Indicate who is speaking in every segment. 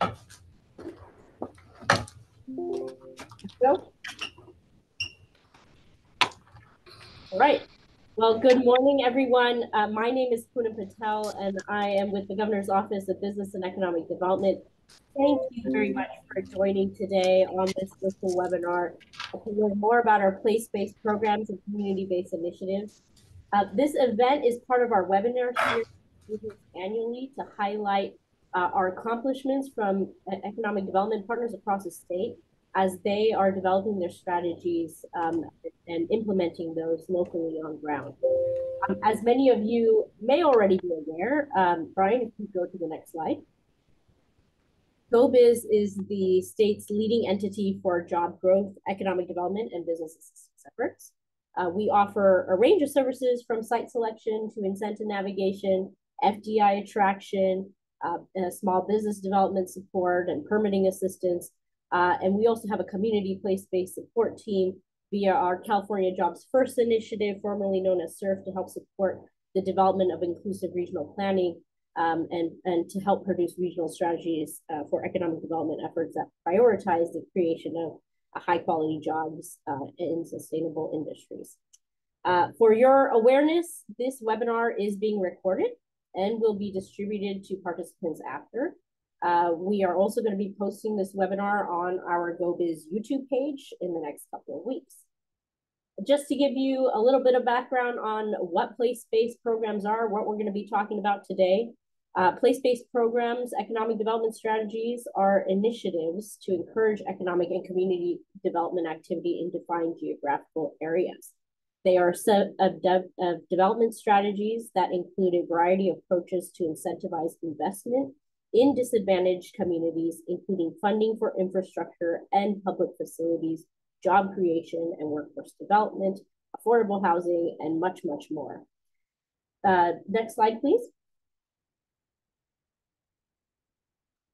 Speaker 1: Go. All right. Well, good morning, everyone. Uh, my name is Poonam Patel, and I am with the Governor's Office of Business and Economic Development. Thank you very much for joining today on this virtual webinar to learn more about our place-based programs and community-based initiatives. Uh, this event is part of our webinar series annually to highlight uh, our accomplishments from economic development partners across the state as they are developing their strategies um, and implementing those locally on ground. Um, as many of you may already be aware, um, Brian, if you go to the next slide. GoBiz is the state's leading entity for job growth, economic development, and business assistance efforts. Uh, we offer a range of services from site selection to incentive navigation, FDI attraction, uh, small business development support, and permitting assistance, uh, and we also have a community place-based support team via our California Jobs First initiative, formerly known as CERF, to help support the development of inclusive regional planning um, and, and to help produce regional strategies uh, for economic development efforts that prioritize the creation of high quality jobs uh, in sustainable industries. Uh, for your awareness, this webinar is being recorded and will be distributed to participants after. Uh, we are also going to be posting this webinar on our GoBiz YouTube page in the next couple of weeks. Just to give you a little bit of background on what place-based programs are, what we're going to be talking about today. Uh, place-based programs, economic development strategies are initiatives to encourage economic and community development activity in defined geographical areas. They are a set of, of development strategies that include a variety of approaches to incentivize investment in disadvantaged communities, including funding for infrastructure and public facilities, job creation and workforce development, affordable housing, and much, much more. Uh, next slide, please.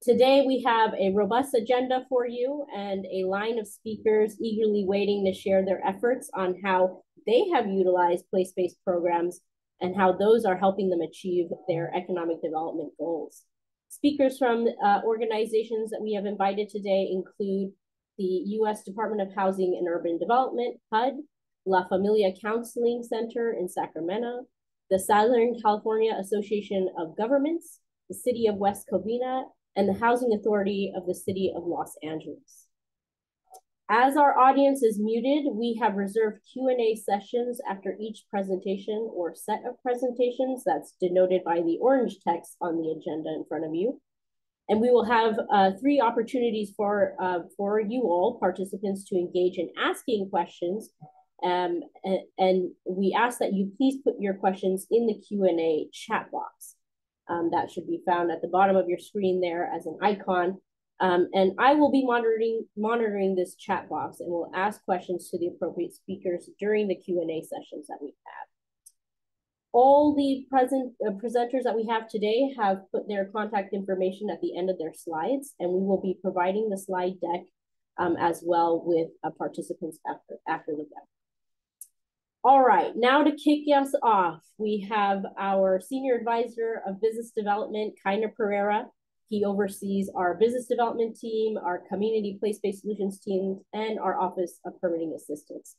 Speaker 1: Today, we have a robust agenda for you and a line of speakers eagerly waiting to share their efforts on how they have utilized place-based programs and how those are helping them achieve their economic development goals. Speakers from uh, organizations that we have invited today include the U.S. Department of Housing and Urban Development, HUD, La Familia Counseling Center in Sacramento, the Southern California Association of Governments, the City of West Covina, and the Housing Authority of the City of Los Angeles. As our audience is muted, we have reserved Q&A sessions after each presentation or set of presentations that's denoted by the orange text on the agenda in front of you. And we will have uh, three opportunities for, uh, for you all participants to engage in asking questions. Um, and, and, we ask that you please put your questions in the Q&A chat box. Um, that should be found at the bottom of your screen there as an icon. Um, and I will be monitoring monitoring this chat box and will ask questions to the appropriate speakers during the Q&A sessions that we have. All the present uh, presenters that we have today have put their contact information at the end of their slides, and we will be providing the slide deck um, as well with uh, participants after, after the web. All right, now to kick us off, we have our Senior Advisor of Business Development, Kaina Pereira, he oversees our business development team, our community place-based solutions team, and our Office of Permitting Assistance.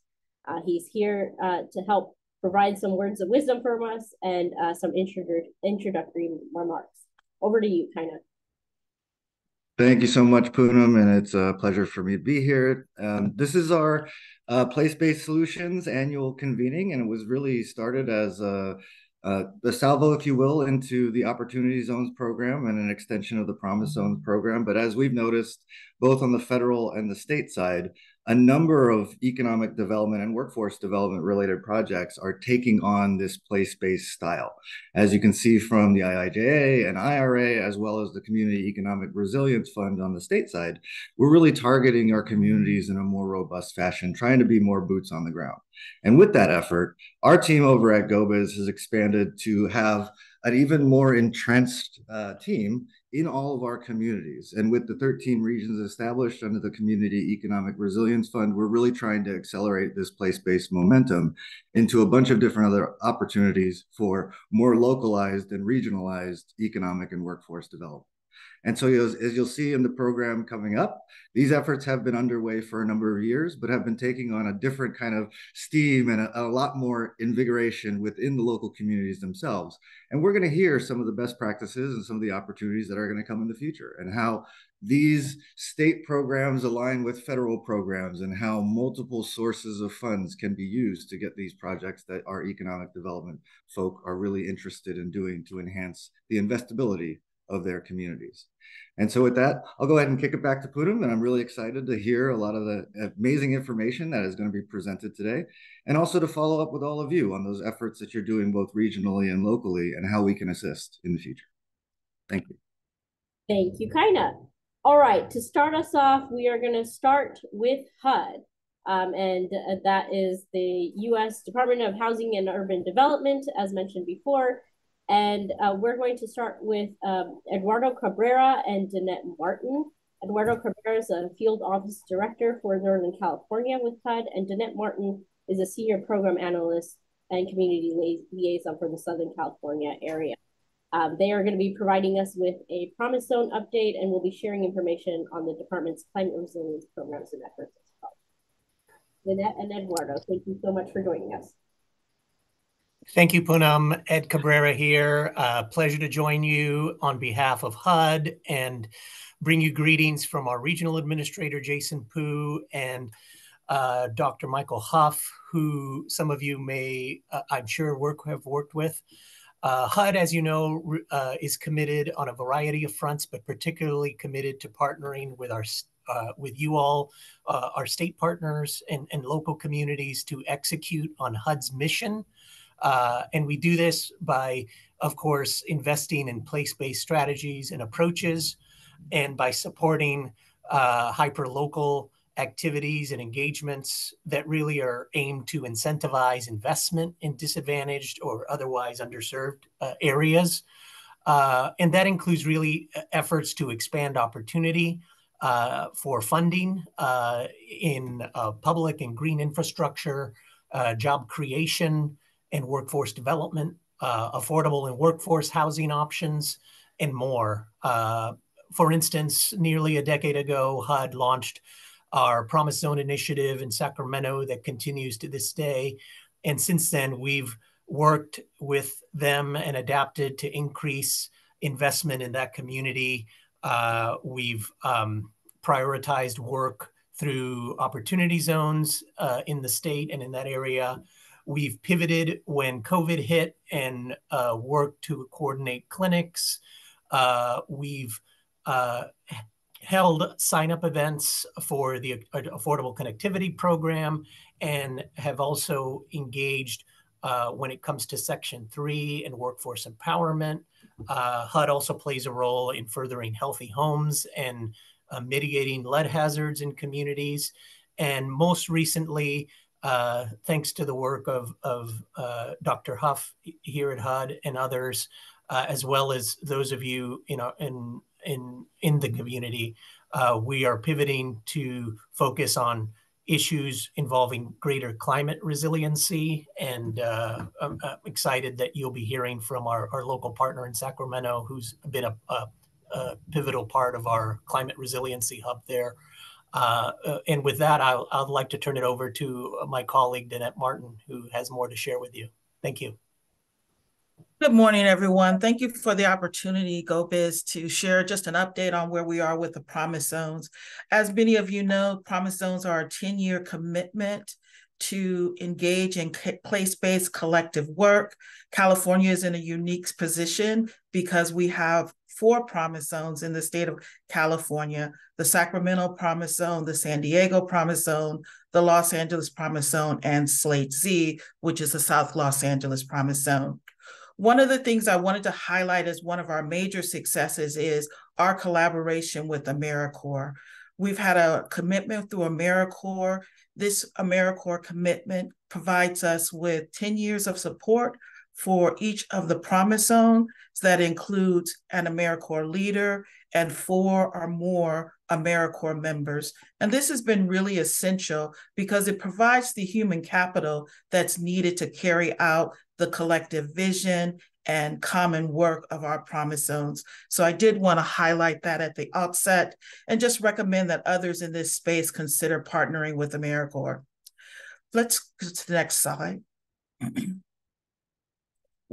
Speaker 1: Uh, he's here uh, to help provide some words of wisdom from us and uh, some introductory remarks. Over to you, Kaina.
Speaker 2: Thank you so much, Poonam, and it's a pleasure for me to be here. Um, this is our uh, place-based solutions annual convening, and it was really started as a uh, the salvo, if you will, into the Opportunity Zones program and an extension of the Promise mm-hmm. Zones program. But as we've noticed, both on the federal and the state side, a number of economic development and workforce development related projects are taking on this place-based style. As you can see from the IIJA and IRA, as well as the Community Economic Resilience Fund on the state side, we're really targeting our communities in a more robust fashion, trying to be more boots on the ground. And with that effort, our team over at GoBiz has expanded to have an even more entrenched uh, team in all of our communities. And with the 13 regions established under the Community Economic Resilience Fund, we're really trying to accelerate this place-based momentum into a bunch of different other opportunities for more localized and regionalized economic and workforce development. And so as, you'll see in the program coming up, these efforts have been underway for a number of years, but have been taking on a different kind of steam and a, a lot more invigoration within the local communities themselves. And we're going to hear some of the best practices and some of the opportunities that are going to come in the future and how these state programs align with federal programs and how multiple sources of funds can be used to get these projects that our economic development folk are really interested in doing to enhance the investability of their communities. And so with that, I'll go ahead and kick it back to Poonam, and I'm really excited to hear a lot of the amazing information that is going to be presented today, and also to follow up with all of you on those efforts that you're doing both regionally and locally and how we can assist in the future. Thank you.
Speaker 1: Thank you, Kaina. All right, to start us off, we are going to start with HUD. Um, and uh, that is the U.S. Department of Housing and Urban Development, as mentioned before. And uh, we're going to start with um, Eduardo Cabrera and Danette Martin. Eduardo Cabrera is a field office director for Northern California with HUD, and Danette Martin is a senior program analyst and community liaison for the Southern California area. Um, they are going to be providing us with a Promise Zone update, and we'll be sharing information on the department's climate resilience programs and efforts as well. Danette and Eduardo, thank you so much for joining us.
Speaker 3: Thank you, Poonam. Ed Cabrera here. Uh, pleasure to join you on behalf of HUD and bring you greetings from our regional administrator, Jason Poo, and uh, Dr. Michael Huff, who some of you may, uh, I'm sure, work have worked with. Uh, HUD, as you know, uh, is committed on a variety of fronts, but particularly committed to partnering with our uh, with you all, our state partners and, and local communities to execute on HUD's mission uh, and we do this by, of course, investing in place based strategies and approaches, and by supporting uh, hyper local activities and engagements that really are aimed to incentivize investment in disadvantaged or otherwise underserved uh, areas. Uh, and that includes really uh, efforts to expand opportunity uh, for funding uh, in uh, public and green infrastructure, job creation, and workforce development, uh, affordable and workforce housing options, and more. Uh, for instance, nearly a decade ago, HUD launched our Promise Zone initiative in Sacramento that continues to this day. And since then, we've worked with them and adapted to increase investment in that community. Uh, we've um, prioritized work through opportunity zones uh, in the state and in that area. We've pivoted when COVID hit and uh, worked to coordinate clinics. Uh, we've uh, held sign up events for the Affordable Connectivity Program and have also engaged uh, when it comes to Section 3 and workforce empowerment. Uh, HUD also plays a role in furthering healthy homes and uh, mitigating lead hazards in communities. And most recently, uh, thanks to the work of, of uh, Dr. Huff here at HUD and others, uh, as well as those of you in, in, in, the community, uh, we are pivoting to focus on issues involving greater climate resiliency. And uh, I'm, I'm, excited that you'll be hearing from our, our local partner in Sacramento, who's been a, a, a pivotal part of our climate resiliency hub there. Uh, uh, and with that, I, I'd like to turn it over to my colleague, Danette Martin, who has more to share with you. Thank you.
Speaker 4: Good morning, everyone. Thank you for the opportunity, GoBiz, to share just an update on where we are with the Promise Zones. As many of you know, Promise Zones are a 10-year commitment to engage in place-based collective work. California is in a unique position because we have four promise zones in the state of California the Sacramento Promise Zone, the San Diego Promise Zone, the Los Angeles Promise Zone, and Slate Z, which is the South Los Angeles Promise Zone. One of the things I wanted to highlight as one of our major successes is our collaboration with AmeriCorps. We've had a commitment through AmeriCorps. This AmeriCorps commitment provides us with 10 years of support for each of the promise zones that includes an AmeriCorps leader and four or more AmeriCorps members. And this has been really essential because it provides the human capital that's needed to carry out the collective vision and common work of our promise zones. So I did want to highlight that at the outset and just recommend that others in this space consider partnering with AmeriCorps. Let's go to the next slide.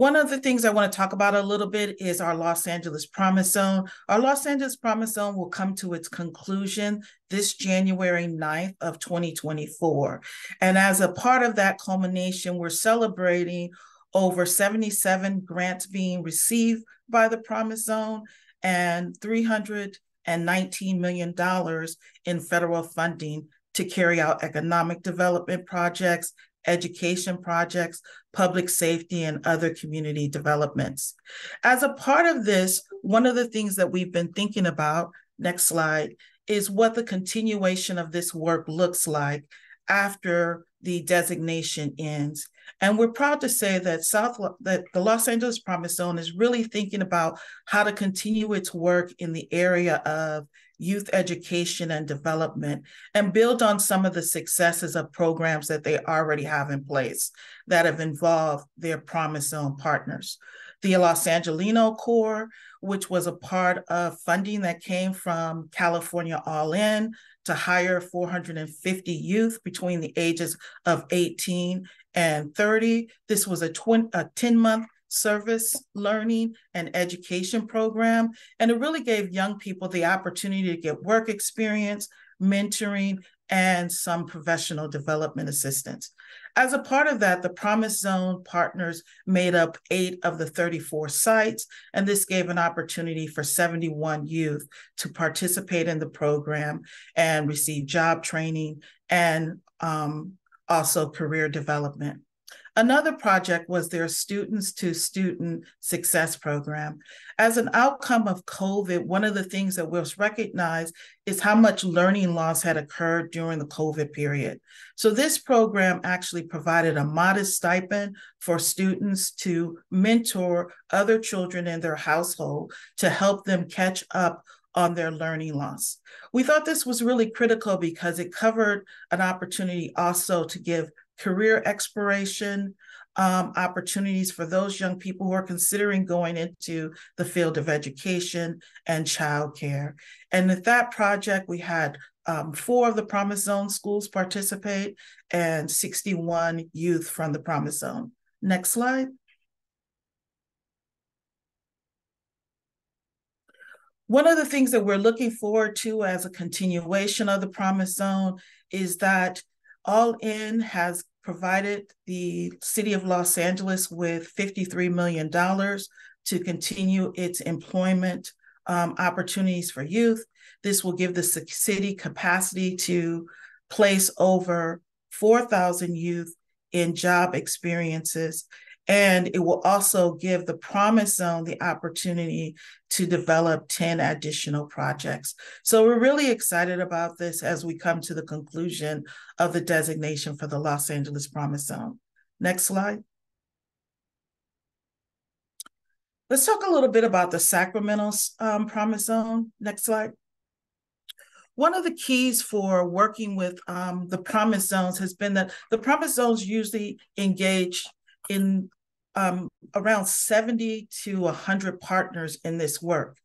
Speaker 4: One of the things I want to talk about a little bit is our Los Angeles Promise Zone. Our Los Angeles Promise Zone will come to its conclusion this January 9th of 2024. And as a part of that culmination, we're celebrating over 77 grants being received by the Promise Zone and $319 million in federal funding to carry out economic development projects, education projects, public safety, and other community developments. As a part of this, one of the things that we've been thinking about, next slide, is what the continuation of this work looks like after the designation ends. And we're proud to say that South that the Los Angeles Promise Zone is really thinking about how to continue its work in the area of youth education and development and build on some of the successes of programs that they already have in place that have involved their Promise Zone partners. The Los Angeleno Corps, which was a part of funding that came from California All In to hire 450 youth between the ages of 18 and 30. This was a, twin, a 10 month service learning and education program. And it really gave young people the opportunity to get work experience, mentoring, and some professional development assistance. As a part of that, the Promise Zone partners made up eight of the 34 sites, and this gave an opportunity for 71 youth to participate in the program and receive job training and um, also career development. Another project was their Students to Student Success Program. As an outcome of COVID, one of the things that was recognized is how much learning loss had occurred during the COVID period. So, this program actually provided a modest stipend for students to mentor other children in their household to help them catch up on their learning loss. We thought this was really critical because it covered an opportunity also to give career exploration um, opportunities for those young people who are considering going into the field of education and childcare. And with that project, we had um, four of the Promise Zone schools participate and 61 youth from the Promise Zone. Next slide. One of the things that we're looking forward to as a continuation of the Promise Zone is that All In has provided the city of Los Angeles with $53 million to continue its employment um, opportunities for youth. This will give the city capacity to place over 4,000 youth in job experiences and it will also give the Promise Zone the opportunity to develop 10 additional projects. So we're really excited about this as we come to the conclusion of the designation for the Los Angeles Promise Zone. Next slide. Let's talk a little bit about the Sacramento um, Promise Zone. Next slide. One of the keys for working with um, the Promise Zones has been that the Promise Zones usually engage in um, around 70 to 100 partners in this work.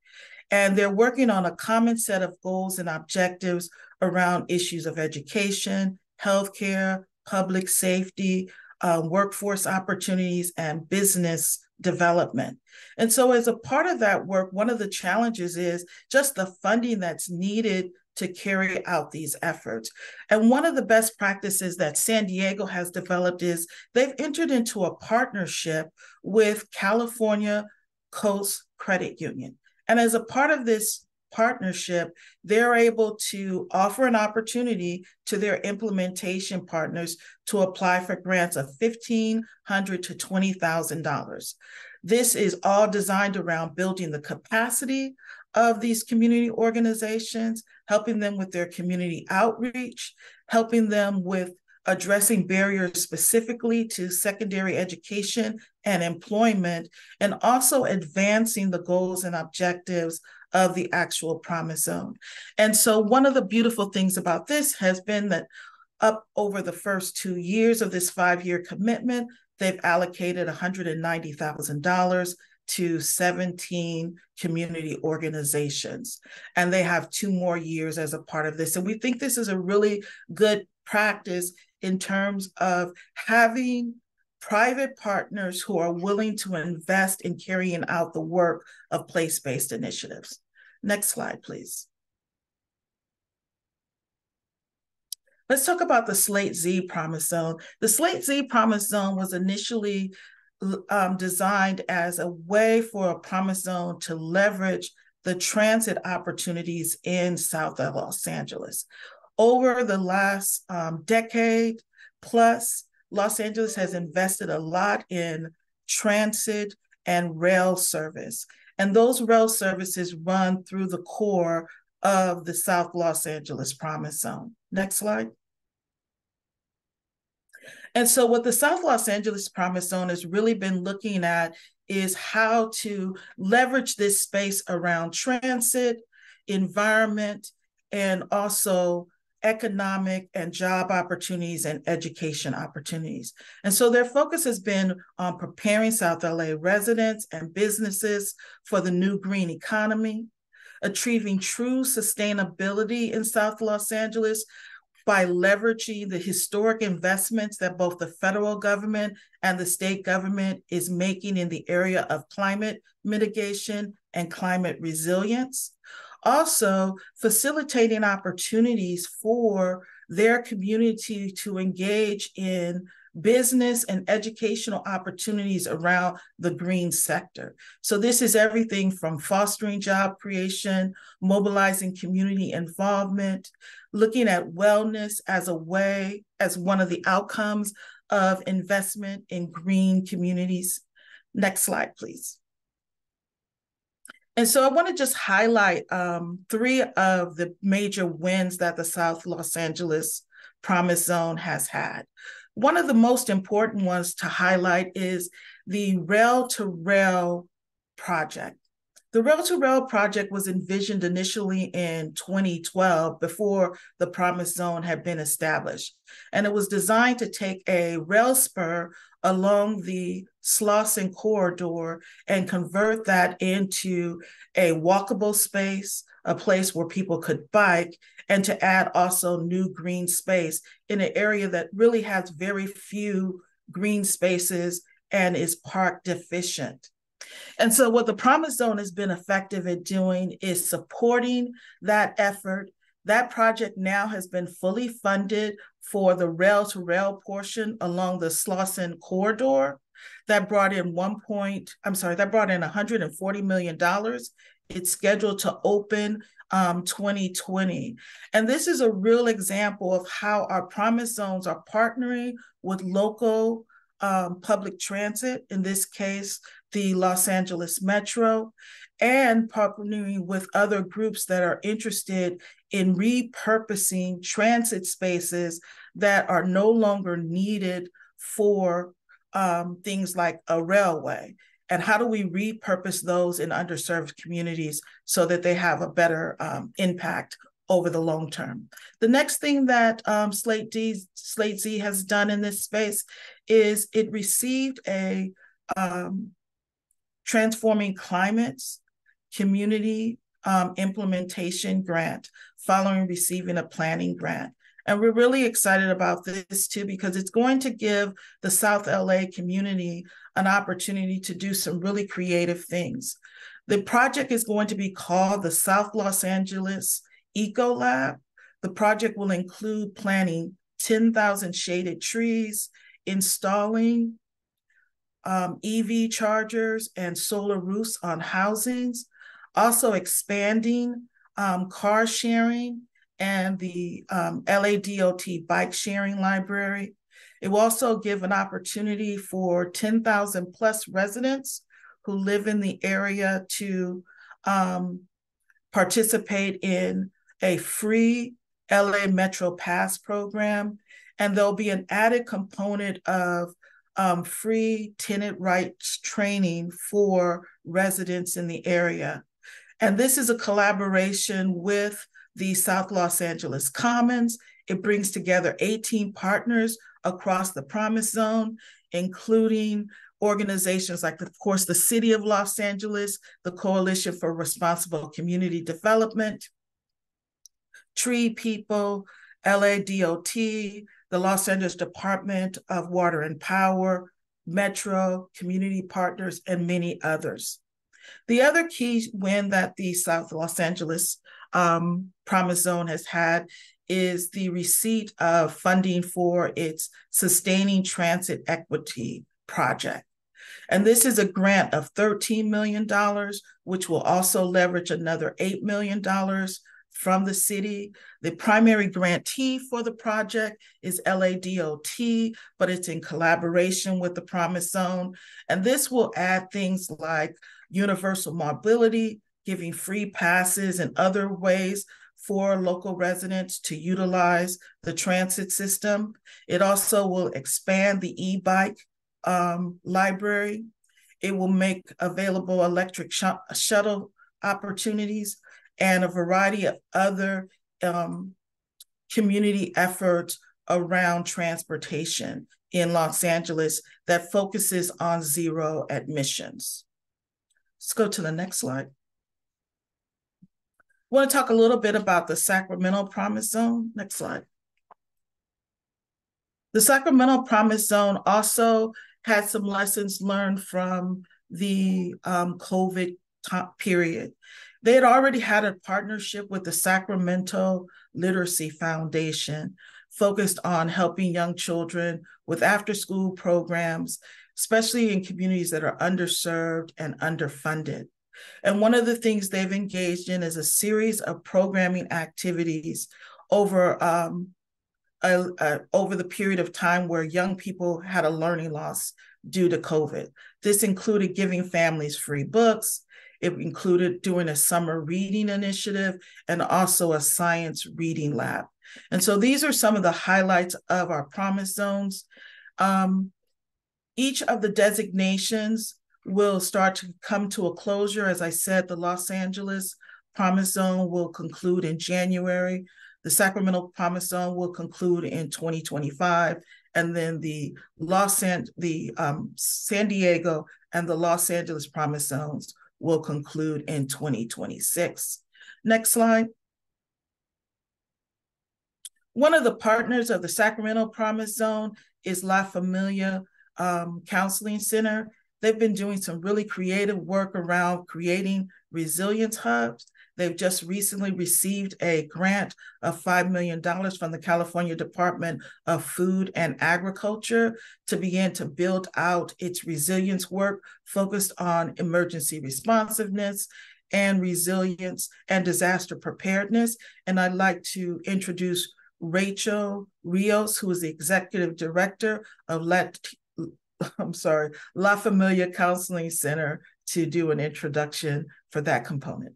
Speaker 4: And they're working on a common set of goals and objectives around issues of education, healthcare, public safety, uh, workforce opportunities, and business development. And so, as a part of that work, one of the challenges is just the funding that's needed to carry out these efforts. And one of the best practices that San Diego has developed is they've entered into a partnership with California Coast Credit Union. And as a part of this partnership, they're able to offer an opportunity to their implementation partners to apply for grants of $1,500 to $20,000. This is all designed around building the capacity of these community organizations, helping them with their community outreach, helping them with addressing barriers specifically to secondary education and employment, and also advancing the goals and objectives of the actual promise zone. And so one of the beautiful things about this has been that up over the first two years of this five-year commitment, they've allocated $190,000 to 17 community organizations. And they have two more years as a part of this. And we think this is a really good practice in terms of having private partners who are willing to invest in carrying out the work of place-based initiatives. Next slide, please. Let's talk about the Slate Z Promise Zone. The Slate Z Promise Zone was initially um, designed as a way for a Promise Zone to leverage the transit opportunities in South of Los Angeles. Over the last um, decade plus, Los Angeles has invested a lot in transit and rail service. And those rail services run through the core of the South Los Angeles Promise Zone. Next slide. And so what the South Los Angeles Promise Zone has really been looking at is how to leverage this space around transit, environment, and also economic and job opportunities and education opportunities. And so their focus has been on preparing South LA residents and businesses for the new green economy, achieving true sustainability in South Los Angeles by leveraging the historic investments that both the federal government and the state government is making in the area of climate mitigation and climate resilience. Also facilitating opportunities for their community to engage in business and educational opportunities around the green sector. So this is everything from fostering job creation, mobilizing community involvement, looking at wellness as a way, as one of the outcomes of investment in green communities. Next slide, please. And so I want to just highlight um, three of the major wins that the South Los Angeles Promise Zone has had. One of the most important ones to highlight is the Rail to Rail project. The Rail to Rail project was envisioned initially in 2012 before the Promise Zone had been established. And it was designed to take a rail spur along the Slauson corridor and convert that into a walkable space, a place where people could bike, and to add also new green space in an area that really has very few green spaces and is park deficient. And so, what the Promise Zone has been effective at doing is supporting that effort. That project now has been fully funded for the rail to rail portion along the Slauson corridor. That brought in one point, I'm sorry, that brought in $140 million. It's scheduled to open um, 2020. And this is a real example of how our promise zones are partnering with local um, public transit, in this case, the Los Angeles Metro, and partnering with other groups that are interested in repurposing transit spaces that are no longer needed for um, things like a railway. And how do we repurpose those in underserved communities so that they have a better um, impact over the long term. The next thing that um, Slate, D, Slate Z has done in this space is it received a um, Transforming Climates Community um, Implementation Grant following receiving a planning grant. And we're really excited about this too, because it's going to give the South LA community an opportunity to do some really creative things. The project is going to be called the South Los Angeles Eco Lab. The project will include planting 10,000 shaded trees, installing um, EV chargers and solar roofs on housings, also expanding um, car sharing and the um, LADOT bike sharing library. It will also give an opportunity for 10,000 plus residents who live in the area to um, participate in a free LA Metro Pass program. And there'll be an added component of um, free tenant rights training for residents in the area. And this is a collaboration with the South Los Angeles Commons. It brings together 18 partners across the Promise Zone, including organizations like, of course, the City of Los Angeles, the Coalition for Responsible Community Development, TreePeople, LADOT, the Los Angeles Department of Water and Power, Metro, community partners, and many others. The other key win that the South Los Angeles um, Promise Zone has had is the receipt of funding for its Sustaining Transit Equity project. And this is a grant of $13 million, which will also leverage another $8 million from the city. The primary grantee for the project is LADOT, but it's in collaboration with the Promise Zone. And this will add things like universal mobility, giving free passes and other ways for local residents to utilize the transit system. It also will expand the e-bike um, library. It will make available electric sh shuttle opportunities and a variety of other um, community efforts around transportation in Los Angeles that focuses on zero admissions. Let's go to the next slide. Want to talk a little bit about the Sacramento Promise Zone. Next slide. The Sacramento Promise Zone also had some lessons learned from the um, COVID period. They had already had a partnership with the Sacramento Literacy Foundation focused on helping young children with after school programs, especially in communities that are underserved and underfunded. And one of the things they've engaged in is a series of programming activities over um, a, a, over the period of time where young people had a learning loss due to COVID. This included giving families free books, it included doing a summer reading initiative and also a science reading lab. And so these are some of the highlights of our promise zones. Um, each of the designations will start to come to a closure. As I said, the Los Angeles Promise Zone will conclude in January. The Sacramento Promise Zone will conclude in 2025, and then the Los An the um, San Diego and the Los Angeles Promise Zones will conclude in 2026. Next slide. One of the partners of the Sacramento Promise Zone is La Familia um, Counseling Center. They've been doing some really creative work around creating resilience hubs. They've just recently received a grant of $5 million from the California Department of Food and Agriculture to begin to build out its resilience work focused on emergency responsiveness and resilience and disaster preparedness. And I'd like to introduce Rachel Rios, who is the executive director of Let I'm sorry, La Familia Counseling Center to do an introduction for that component.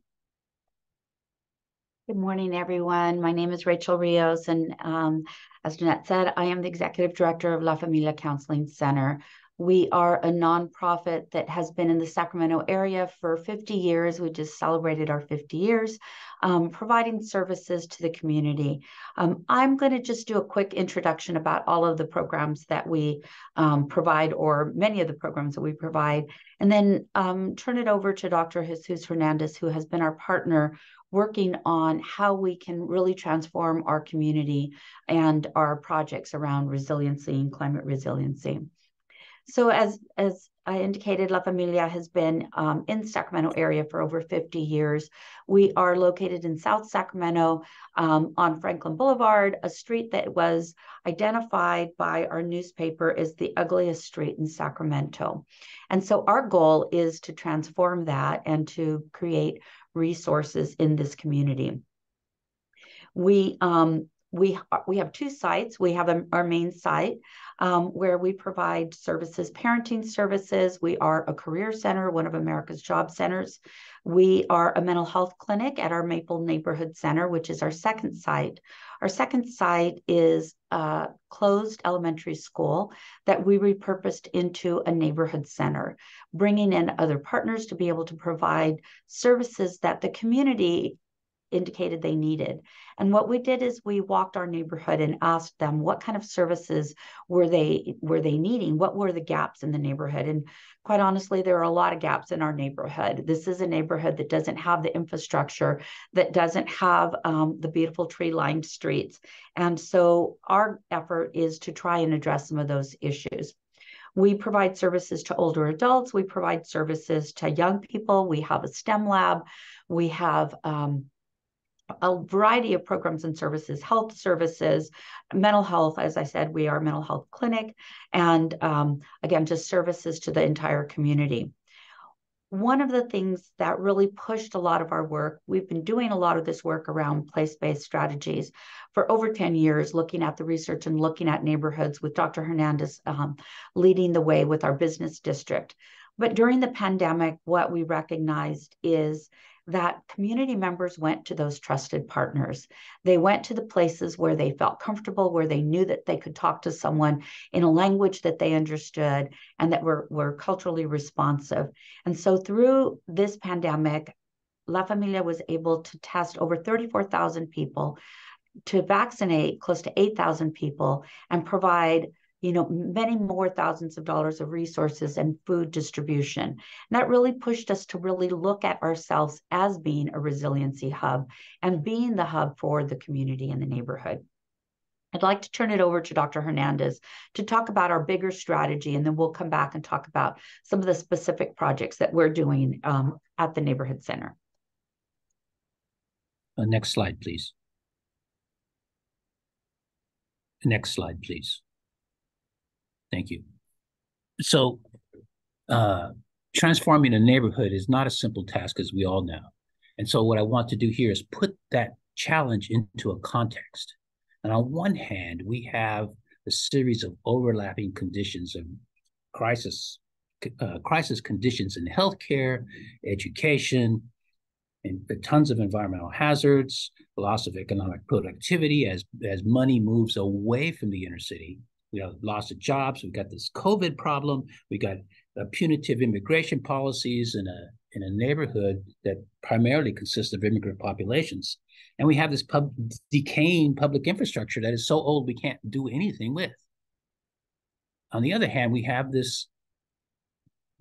Speaker 5: Good morning, everyone. My name is Rachel Rios, and um, as Jeanette said, I am the Executive Director of La Familia Counseling Center. We are a nonprofit that has been in the Sacramento area for 50 years. We just celebrated our 50 years, um, providing services to the community. Um, I'm going to just do a quick introduction about all of the programs that we um, provide, or many of the programs that we provide, and then um, turn it over to Dr. Jesus Hernandez, who has been our partner working on how we can really transform our community and our projects around resiliency and climate resiliency. So as, as I indicated, La Familia has been um, in Sacramento area for over 50 years. We are located in South Sacramento um, on Franklin Boulevard, a street that was identified by our newspaper as the ugliest street in Sacramento. And so our goal is to transform that and to create resources in this community. We um, we we have two sites. We have a, our main site um, where we provide services, parenting services. We are a career center, one of America's job centers. We are a mental health clinic at our Maple Neighborhood Center, which is our second site. Our second site is a closed elementary school that we repurposed into a neighborhood center, bringing in other partners to be able to provide services that the community indicated they needed. And what we did is we walked our neighborhood and asked them what kind of services were they were they needing? What were the gaps in the neighborhood? And quite honestly, there are a lot of gaps in our neighborhood. This is a neighborhood that doesn't have the infrastructure, that doesn't have um, the beautiful tree-lined streets. And so our effort is to try and address some of those issues. We provide services to older adults. We provide services to young people. We have a STEM lab. We have um, a variety of programs and services, health services, mental health. As I said, we are a mental health clinic, and um, again, just services to the entire community. One of the things that really pushed a lot of our work, we've been doing a lot of this work around place based strategies for over 10 years, looking at the research and looking at neighborhoods with Dr. Hernandez um, leading the way with our business district. But during the pandemic, what we recognized is that community members went to those trusted partners. They went to the places where they felt comfortable, where they knew that they could talk to someone in a language that they understood and that were, were culturally responsive. And so through this pandemic, La Familia was able to test over 34,000 people, to vaccinate close to 8,000 people, and provide you know, many more thousands of dollars of resources and food distribution. And that really pushed us to really look at ourselves as being a resiliency hub and being the hub for the community and the neighborhood. I'd like to turn it over to Dr. Hernandez to talk about our bigger strategy, and then we'll come back and talk about some of the specific projects that we're doing um, at the Neighborhood Center.
Speaker 6: Uh, next slide, please. Next slide, please. Thank you. So, uh, transforming a neighborhood is not a simple task, as we all know. And so, what I want to do here is put that challenge into a context. And on one hand, we have a series of overlapping conditions of crisis, uh, crisis conditions in healthcare, education, and tons of environmental hazards, loss of economic productivity as as money moves away from the inner city we have loss of jobs. We've got this COVID problem. We got uh, punitive immigration policies in a in a neighborhood that primarily consists of immigrant populations, and we have this pub, decaying public infrastructure that is so old we can't do anything with. On the other hand, we have this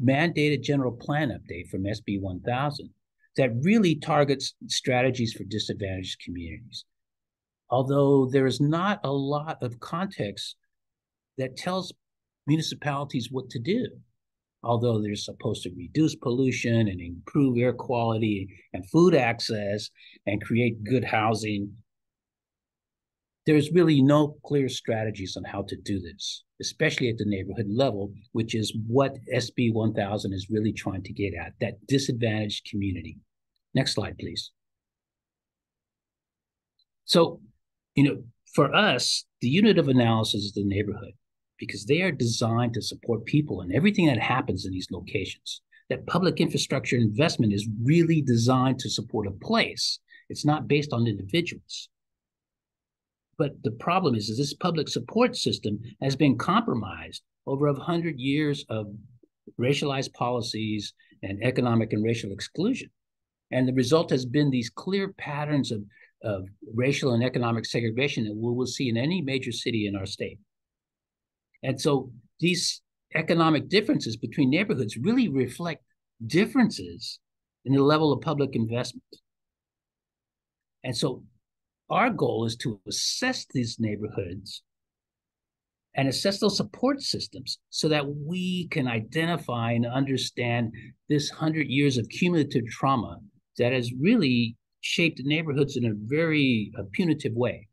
Speaker 6: mandated general plan update from SB 1000 that really targets strategies for disadvantaged communities. Although there is not a lot of context that tells municipalities what to do. Although they're supposed to reduce pollution and improve air quality and food access and create good housing, there's really no clear strategies on how to do this, especially at the neighborhood level, which is what SB 1000 is really trying to get at that disadvantaged community. Next slide, please. So, you know, for us, the unit of analysis is the neighborhood because they are designed to support people and everything that happens in these locations. That public infrastructure investment is really designed to support a place. It's not based on individuals. But the problem is, is this public support system has been compromised over a hundred years of racialized policies and economic and racial exclusion. And the result has been these clear patterns of, of racial and economic segregation that we will see in any major city in our state. And so these economic differences between neighborhoods really reflect differences in the level of public investment. And so our goal is to assess these neighborhoods and assess those support systems so that we can identify and understand this 100 years of cumulative trauma that has really shaped neighborhoods in a very punitive way.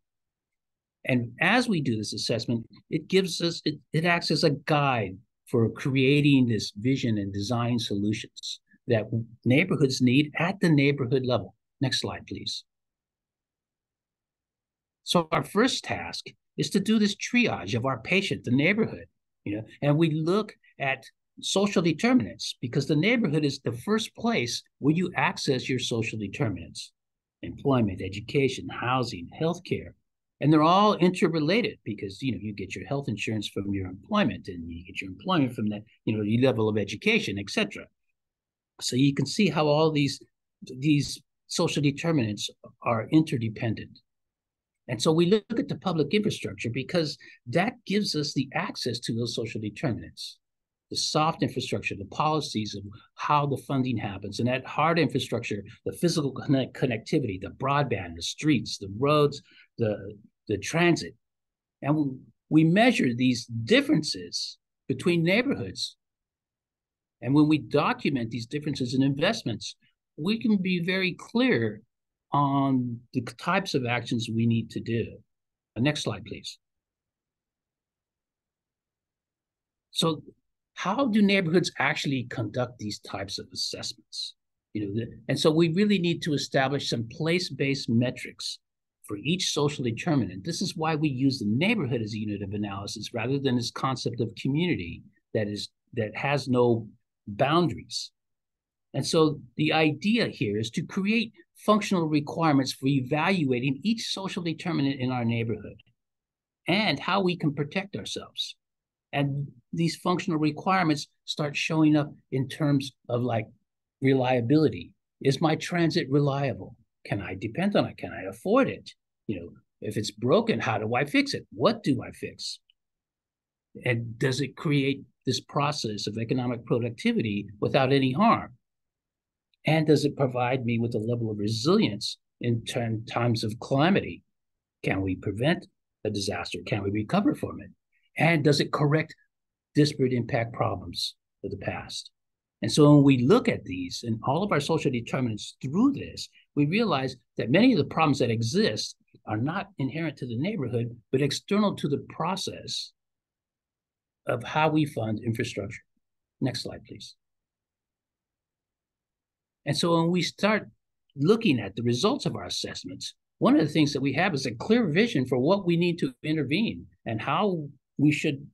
Speaker 6: And as we do this assessment, it gives us, it, it acts as a guide for creating this vision and design solutions that neighborhoods need at the neighborhood level. Next slide, please. So our first task is to do this triage of our patient, the neighborhood, you know, and we look at social determinants because the neighborhood is the first place where you access your social determinants employment education housing healthcare and they're all interrelated because you know you get your health insurance from your employment and you get your employment from that you know your level of education etc so you can see how all these these social determinants are interdependent. And so we look at the public infrastructure because that gives us the access to those social determinants the soft infrastructure, the policies of how the funding happens, and that hard infrastructure, the physical connect- connectivity, the broadband, the streets, the roads, the, the transit. And we measure these differences between neighborhoods. And when we document these differences in investments, we can be very clear on the types of actions we need to do. Uh, next slide, please. So how do neighborhoods actually conduct these types of assessments? You know, and so we really need to establish some place-based metrics for each social determinant. This is why we use the neighborhood as a unit of analysis rather than this concept of community that is that has no boundaries. And so the idea here is to create functional requirements for evaluating each social determinant in our neighborhood and how we can protect ourselves. And these functional requirements start showing up in terms of like reliability. Is my transit reliable? Can I depend on it? Can I afford it? You know, if it's broken, how do I fix it? What do I fix? And does it create this process of economic productivity without any harm? And does it provide me with a level of resilience in times of calamity? Can we prevent a disaster? Can we recover from it? And does it correct disparate impact problems of the past? And so when we look at these and all of our social determinants through this, we realize that many of the problems that exist are not inherent to the neighborhood, but external to the process of how we fund infrastructure. Next slide, please. And so when we start looking at the results of our assessments, one of the things that we have is a clear vision for what we need to intervene and how we should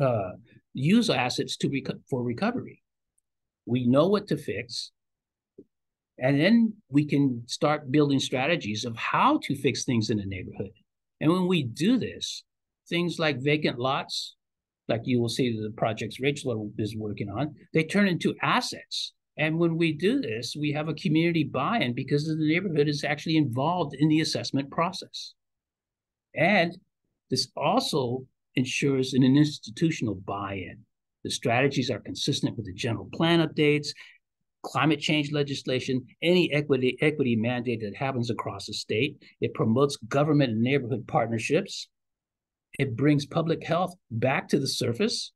Speaker 6: uh, use assets to for recovery. We know what to fix, and then we can start building strategies of how to fix things in the neighborhood. And when we do this, things like vacant lots, like you will see the projects Rachel is working on, they turn into assets. And when we do this, we have a community buy in because the neighborhood is actually involved in the assessment process. And this also ensures an institutional buy-in. The strategies are consistent with the general plan updates, climate change legislation, any equity equity mandate that happens across the state. It promotes government and neighborhood partnerships. It brings public health back to the surface.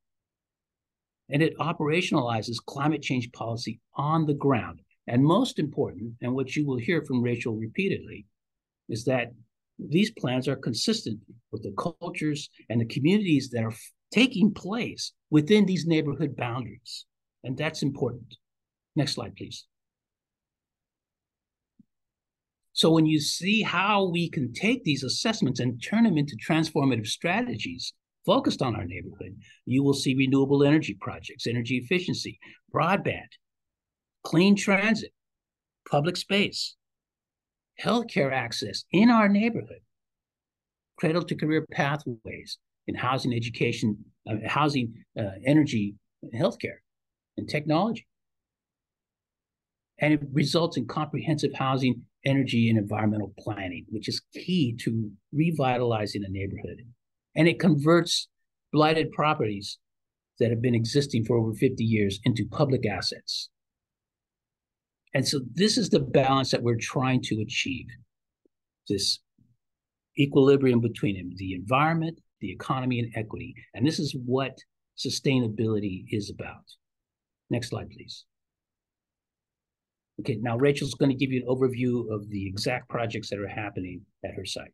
Speaker 6: And it operationalizes climate change policy on the ground. And most important, and what you will hear from Rachel repeatedly, is that these plans are consistent with the cultures and the communities that are taking place within these neighborhood boundaries. And that's important. Next slide, please. So, when you see how we can take these assessments and turn them into transformative strategies focused on our neighborhood, you will see renewable energy projects, energy efficiency, broadband, clean transit, public space, healthcare access in our neighborhood, cradle to career pathways in housing, education, uh, housing, uh, energy, and healthcare, and technology. And it results in comprehensive housing, energy, and environmental planning, which is key to revitalizing a neighborhood. And it converts blighted properties that have been existing for over 50 years into public assets. And so this is the balance that we're trying to achieve. This equilibrium between the environment, the economy, and equity. And this is what sustainability is about. Next slide, please. Okay, now Rachel's going to give you an overview of the exact projects that are happening at her site.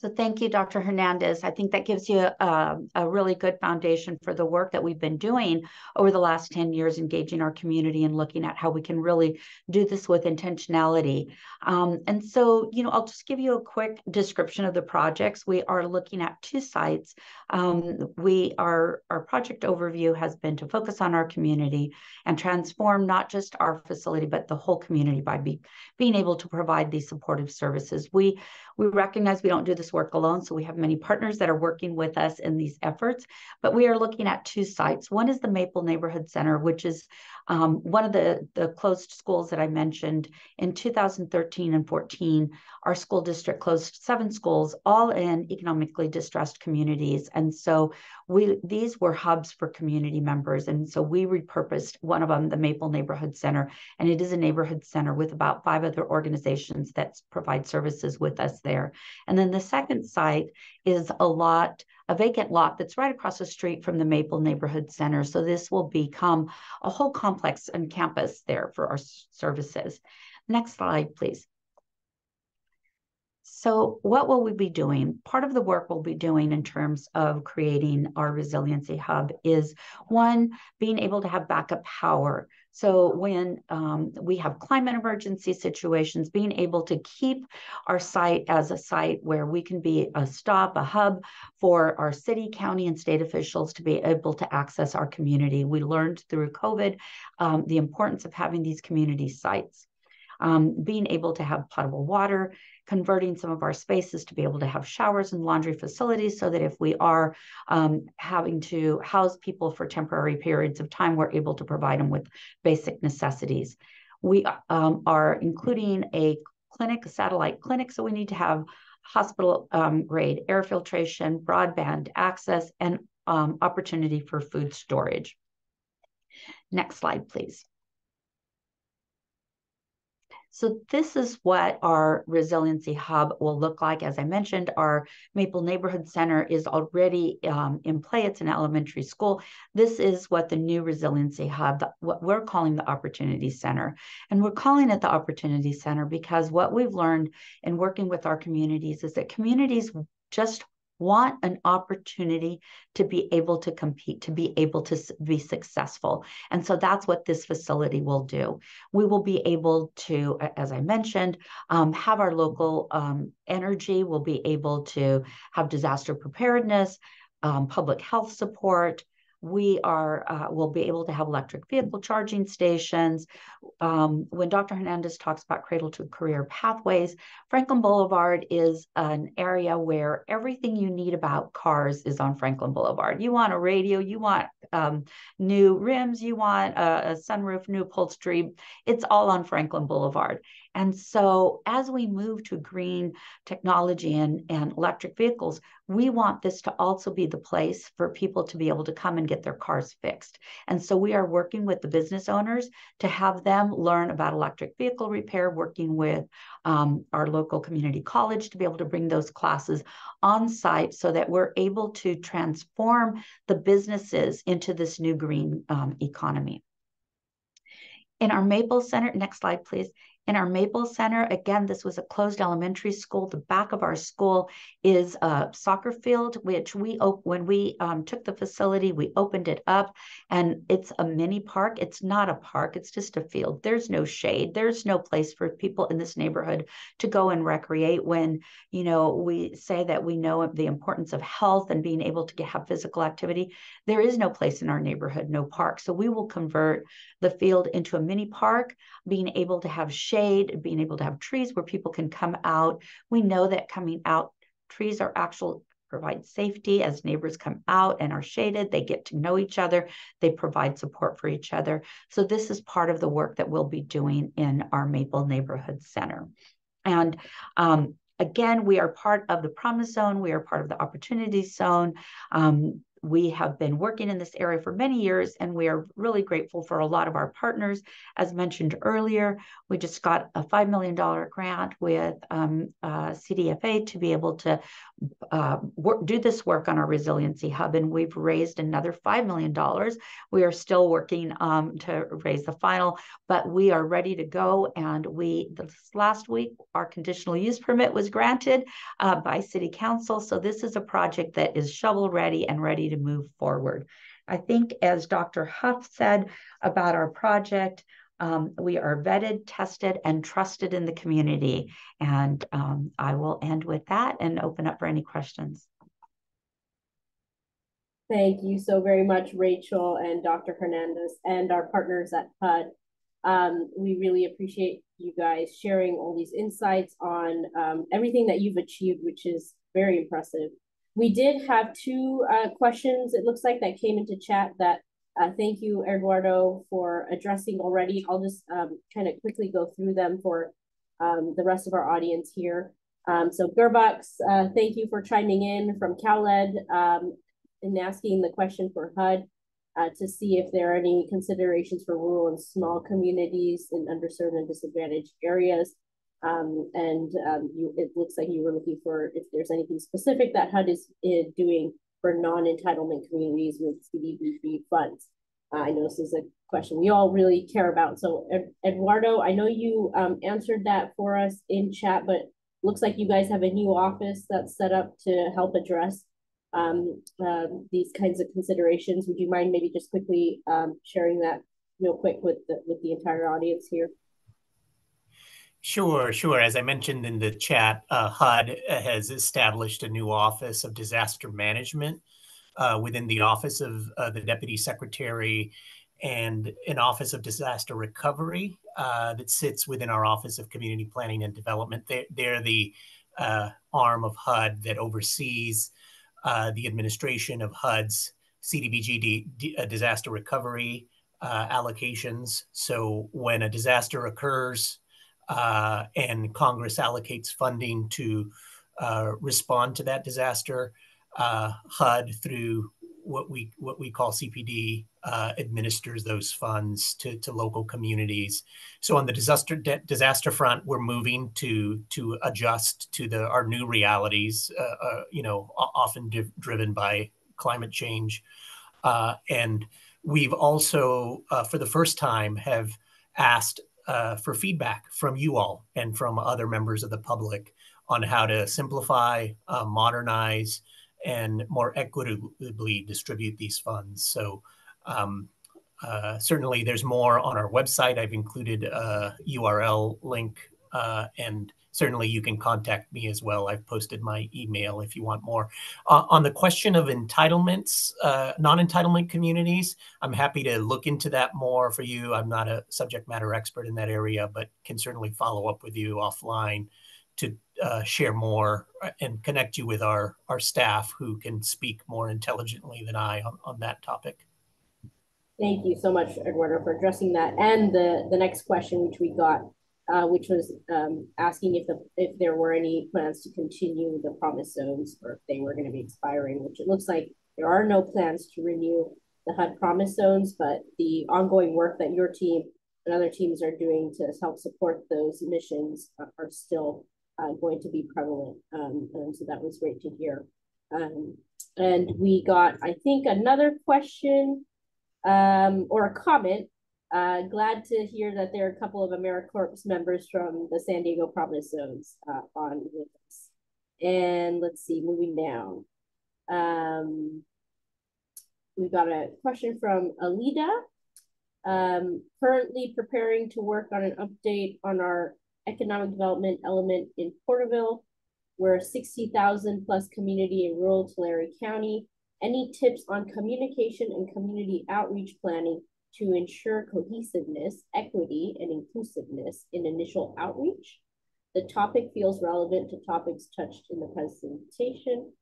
Speaker 5: So thank you, Dr. Hernandez. I think that gives you a, a, really good foundation for the work that we've been doing over the last 10 years, engaging our community and looking at how we can really do this with intentionality. Um, and so, you know, I'll just give you a quick description of the projects. We are looking at two sites. Um, we are, our project overview has been to focus on our community and transform not just our facility, but the whole community by be, being able to provide these supportive services. We, we recognize we don't do this work alone, so we have many partners that are working with us in these efforts, but we are looking at two sites. One is the Maple Neighborhood Center, which is um, one of the, the closed schools that I mentioned. In 2013 and 14, our school district closed seven schools, all in economically distressed communities. And so we these were hubs for community members. And so we repurposed one of them, the Maple Neighborhood Center, and it is a neighborhood center with about five other organizations that provide services with us there. And then the second site is a lot, a vacant lot that's right across the street from the Maple Neighborhood Center. So this will become a whole complex and campus there for our services. Next slide, please. So what will we be doing? Part of the work we'll be doing in terms of creating our resiliency hub is one, being able to have backup power. So when um, we have climate emergency situations, being able to keep our site as a site where we can be a stop, a hub for our city, county, and state officials to be able to access our community. We learned through COVID um, the importance of having these community sites. Um, being able to have potable water, converting some of our spaces to be able to have showers and laundry facilities so that if we are um, having to house people for temporary periods of time, we're able to provide them with basic necessities. We um, are including a clinic, a satellite clinic, so we need to have hospital um, grade air filtration, broadband access, and um, opportunity for food storage. Next slide, please. So this is what our resiliency hub will look like. As I mentioned, our Maple Neighborhood Center is already um, in play. It's an elementary school. This is what the new resiliency hub, the, what we're calling the Opportunity Center. And we're calling it the Opportunity Center because what we've learned in working with our communities is that communities just want an opportunity to be able to compete, to be able to be successful. And so that's what this facility will do. We will be able to, as I mentioned, um, have our local um, energy, we'll be able to have disaster preparedness, um, public health support, we are uh, will be able to have electric vehicle charging stations. Um, when Dr. Hernandez talks about cradle to career pathways, Franklin Boulevard is an area where everything you need about cars is on Franklin Boulevard. You want a radio, you want um, new rims, you want a, a sunroof, new upholstery. It's all on Franklin Boulevard. And so as we move to green technology and, and electric vehicles, we want this to also be the place for people to be able to come and get their cars fixed. And so we are working with the business owners to have them learn about electric vehicle repair, working with um, our local community college to be able to bring those classes on site so that we're able to transform the businesses into this new green um, economy. In our Maple Center, next slide, please. In our Maple Center, again, this was a closed elementary school. The back of our school is a soccer field, which we when we um, took the facility, we opened it up, and it's a mini park. It's not a park; it's just a field. There's no shade. There's no place for people in this neighborhood to go and recreate. When you know we say that we know the importance of health and being able to get, have physical activity, there is no place in our neighborhood, no park. So we will convert the field into a mini park, being able to have shade, being able to have trees where people can come out. We know that coming out, trees are actual provide safety as neighbors come out and are shaded. They get to know each other. They provide support for each other. So this is part of the work that we'll be doing in our Maple Neighborhood Center. And um, again, we are part of the Promise Zone. We are part of the Opportunity Zone. Um, we have been working in this area for many years, and we are really grateful for a lot of our partners. As mentioned earlier, we just got a $5 million grant with um, uh, CDFA to be able to uh, work, do this work on our resiliency hub, and we've raised another $5 million. We are still working um, to raise the final, but we are ready to go. And we, this last week, our conditional use permit was granted uh, by City Council. So this is a project that is shovel ready and ready to move forward. I think, as Dr. Huff said about our project, um, we are vetted, tested, and trusted in the community. And um, I will end with that and open up for any questions.
Speaker 1: Thank you so very much, Rachel and Dr. Hernandez and our partners at HUD. Um, we really appreciate you guys sharing all these insights on um, everything that you've achieved, which is very impressive. We did have two uh, questions, it looks like, that came into chat that uh, thank you, Eduardo, for addressing already. I'll just um, kind of quickly go through them for um, the rest of our audience here. Um, so Gerbucks, uh, thank you for chiming in from CalEd um, and asking the question for HUD uh, to see if there are any considerations for rural and small communities in underserved and disadvantaged areas. Um, and um, you, it looks like you were looking for if there's anything specific that HUD is, is doing for non-entitlement communities with CDBG funds? Uh, I know this is a question we all really care about. So Ed Eduardo, I know you um, answered that for us in chat, but looks like you guys have a new office that's set up to help address um, um, these kinds of considerations. Would you mind maybe just quickly um, sharing that real quick with the, with the entire audience here?
Speaker 3: Sure, sure. As I mentioned in the chat, uh, HUD has established a new Office of Disaster Management uh, within the Office of uh, the Deputy Secretary and an Office of Disaster Recovery uh, that sits within our Office of Community Planning and Development. They're, they're the uh, arm of HUD that oversees uh, the administration of HUD's CDBG disaster recovery allocations. So when a disaster occurs, uh, and Congress allocates funding to uh, respond to that disaster. Uh, HUD through what we what we call CPD uh, administers those funds to, to local communities. So on the disaster disaster front, we're moving to to adjust to the our new realities. Uh, uh, you know, often driven by climate change, and we've also for the first time have asked uh, for feedback from you all and from other members of the public on how to simplify, uh, modernize, and more equitably distribute these funds. So um, uh, certainly there's more on our website. I've included a URL link uh, and certainly you can contact me as well. I've posted my email if you want more. Uh, on the question of entitlements, uh, non-entitlement communities, I'm happy to look into that more for you. I'm not a subject matter expert in that area, but can certainly follow up with you offline to uh, share more uh, and connect you with our, our staff who can speak more intelligently than I on, on that topic.
Speaker 1: Thank you so much, Eduardo, for addressing that. And the, the next question, which we got uh, which was um, asking if the if there were any plans to continue the promise zones or if they were going to be expiring, which it looks like there are no plans to renew the HUD promise zones, but the ongoing work that your team and other teams are doing to help support those missions are, still uh, going to be prevalent. Um, and so that was great to hear. Um, and we got, I think, another question um, or a comment uh, glad to hear that there are a couple of AmeriCorps members from the San Diego Promise Zones uh, on with us. And let's see, moving down. Um, we got a question from Alida. Um, currently preparing to work on an update on our economic development element in Porterville. We're 60,000 plus community in rural Tulare County. Any tips on communication and community outreach planning to ensure cohesiveness, equity, and inclusiveness in initial outreach. The topic feels relevant to topics touched in the presentation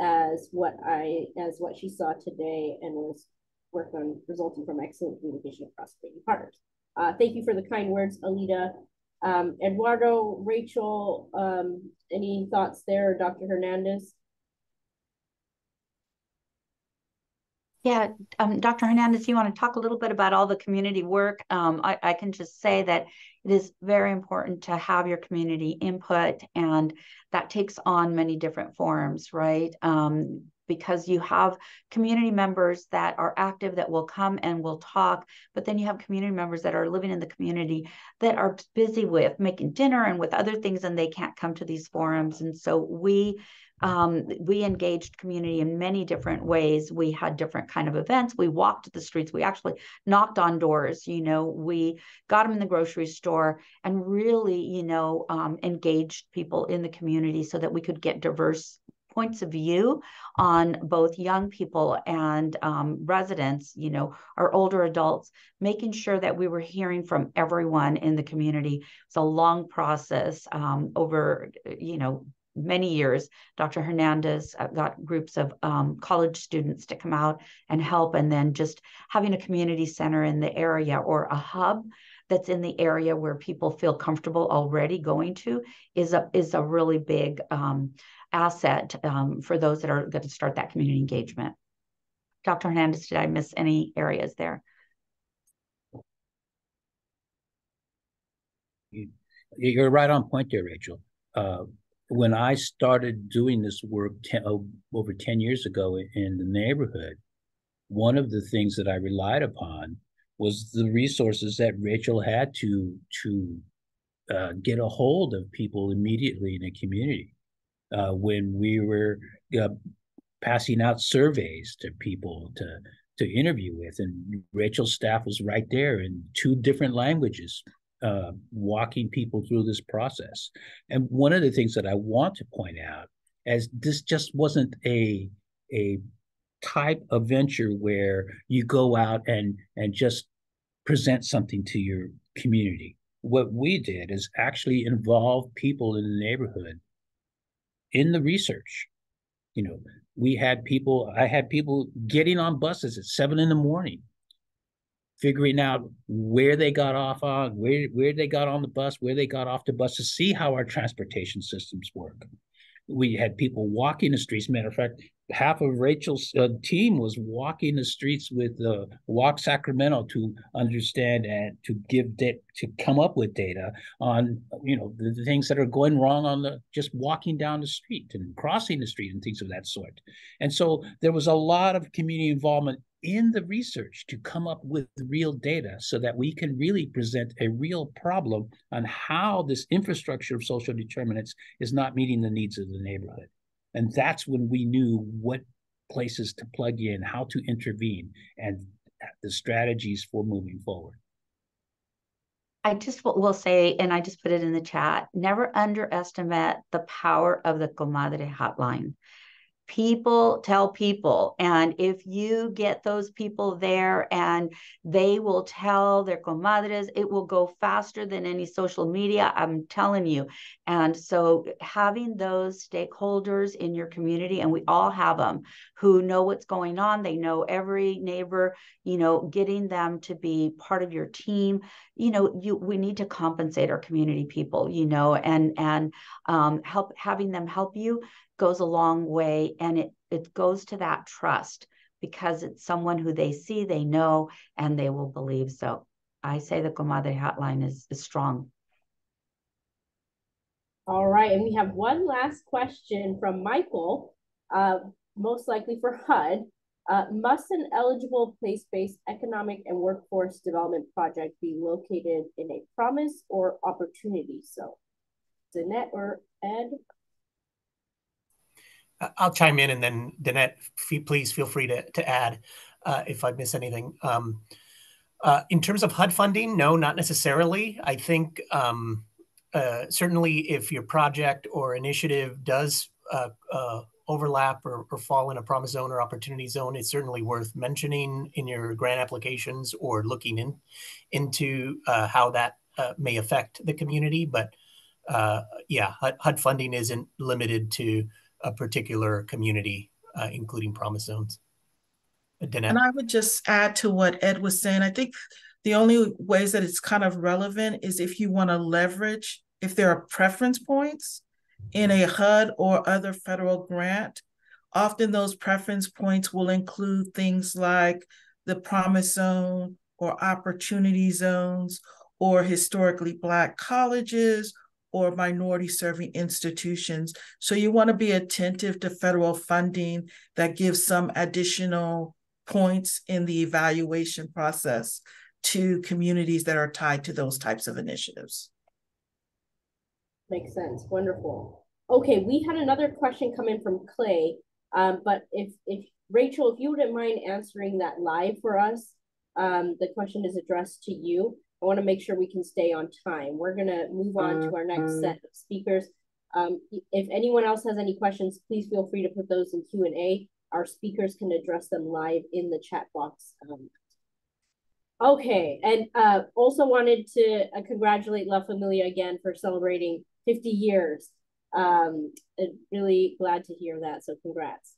Speaker 1: as what I as what she saw today and was work on resulting from excellent communication across community partners. Uh, thank you for the kind words, Alita. Um, Eduardo, Rachel, um, any thoughts there, Dr. Hernandez?
Speaker 5: Yeah, um, Dr. Hernandez, you want to talk a little bit about all the community work? Um, I, I, can just say that it is very important to have your community input, and that takes on many different forms, right? Um, because you have community members that are active that will come and will talk, but then you have community members that are living in the community that are busy with making dinner and with other things, and they can't come to these forums. And so we um, we engaged community in many different ways. We had different kind of events. We walked the streets. We actually knocked on doors. You know, we got them in the grocery store and really, you know, um, engaged people in the community so that we could get diverse points of view on both young people and um, residents, you know, our older adults, making sure that we were hearing from everyone in the community. It's a long process um, over, you know, many years. Dr. Hernandez uh, got groups of um, college students to come out and help, and then just having a community center in the area or a hub that's in the area where people feel comfortable already going to is a is a really big um, asset um, for those that are going to start that community engagement. Dr. Hernandez, did I miss any areas there?
Speaker 6: You're right on point there, Rachel. Uh, when I started doing this work ten, oh, over 10 years ago in the neighborhood, one of the things that I relied upon was the resources that Rachel had to to uh, get a hold of people immediately in the community. Uh, when we were uh, passing out surveys to people to to interview with, and Rachel's staff was right there in two different languages, uh, walking people through this process. And one of the things that I want to point out is this just wasn't a a type of venture where you go out and and just present something to your community. What we did is actually involve people in the neighborhood in the research. You know, we had people, I had people getting on buses at seven in the morning figuring out where they got off on, where where they got on the bus, where they got off the bus to see how our transportation systems work. We had people walking the streets. Matter of fact, half of Rachel's uh, team was walking the streets with uh, Walk Sacramento to understand and to give da- to come up with data on you know the, the, things that are going wrong on the just walking down the street and crossing the street and things of that sort. And so there was a lot of community involvement in the research to come up with real data so that we can really present a real problem on how this infrastructure of social determinants is not meeting the needs of the neighborhood. And that's when we knew what places to plug in, how to intervene, and the strategies for moving forward.
Speaker 5: I just will say, and I just put it in the chat, never underestimate the power of the Comadre hotline people tell people. And if you get those people there and they will tell their comadres it will go faster than any social media i'm telling you. And so having those stakeholders in your community and we all have them who know what's going on they know every neighbor you know getting them to be part of your team you know you we need to compensate our community people you know and and um, help having them help you goes a long way and it it goes to that trust because it's someone who they see, they know, and they will believe. So I say the Comadre hotline is, is strong.
Speaker 1: All right, and we have one last question from Michael, uh, most likely for HUD. Uh, must an eligible place-based economic and workforce development project be located in a promise or opportunity zone? Danette or Ed?
Speaker 3: I'll chime in and then Danette, please feel free to, to add uh, if I miss anything. Um, uh, in terms of HUD funding, no, not necessarily. I think um, uh, certainly if your project or initiative does uh, uh, overlap or, or, fall in a promise zone or opportunity zone, it's certainly worth mentioning in your grant applications or looking in into uh, how that may affect the community. But yeah, HUD, HUD funding isn't limited to a particular community, uh, including promise zones.
Speaker 4: Danette? And I would just add to what Ed was saying. I think the only ways that it's kind of relevant is if you want to leverage, if there are preference points in a HUD or other federal grant, often those preference points will include things like the promise zone or opportunity zones or historically Black colleges or minority serving institutions. So you want to be attentive to federal funding that gives some additional points in the evaluation process to communities that are tied to those types of initiatives.
Speaker 1: Makes sense. Wonderful. Okay, we had another question come in from Clay, um, but if if Rachel, if you wouldn't mind answering that live for us, um, the question is addressed to you. I want to make sure we can stay on time. We're going to move on to our next set of speakers. Um, if anyone else has any questions, please feel free to put those in Q&A. Our speakers can address them live in the chat box. Um, okay, and uh, also wanted to uh, congratulate La Familia again for celebrating 50 years. Um, really glad to hear that, so congrats.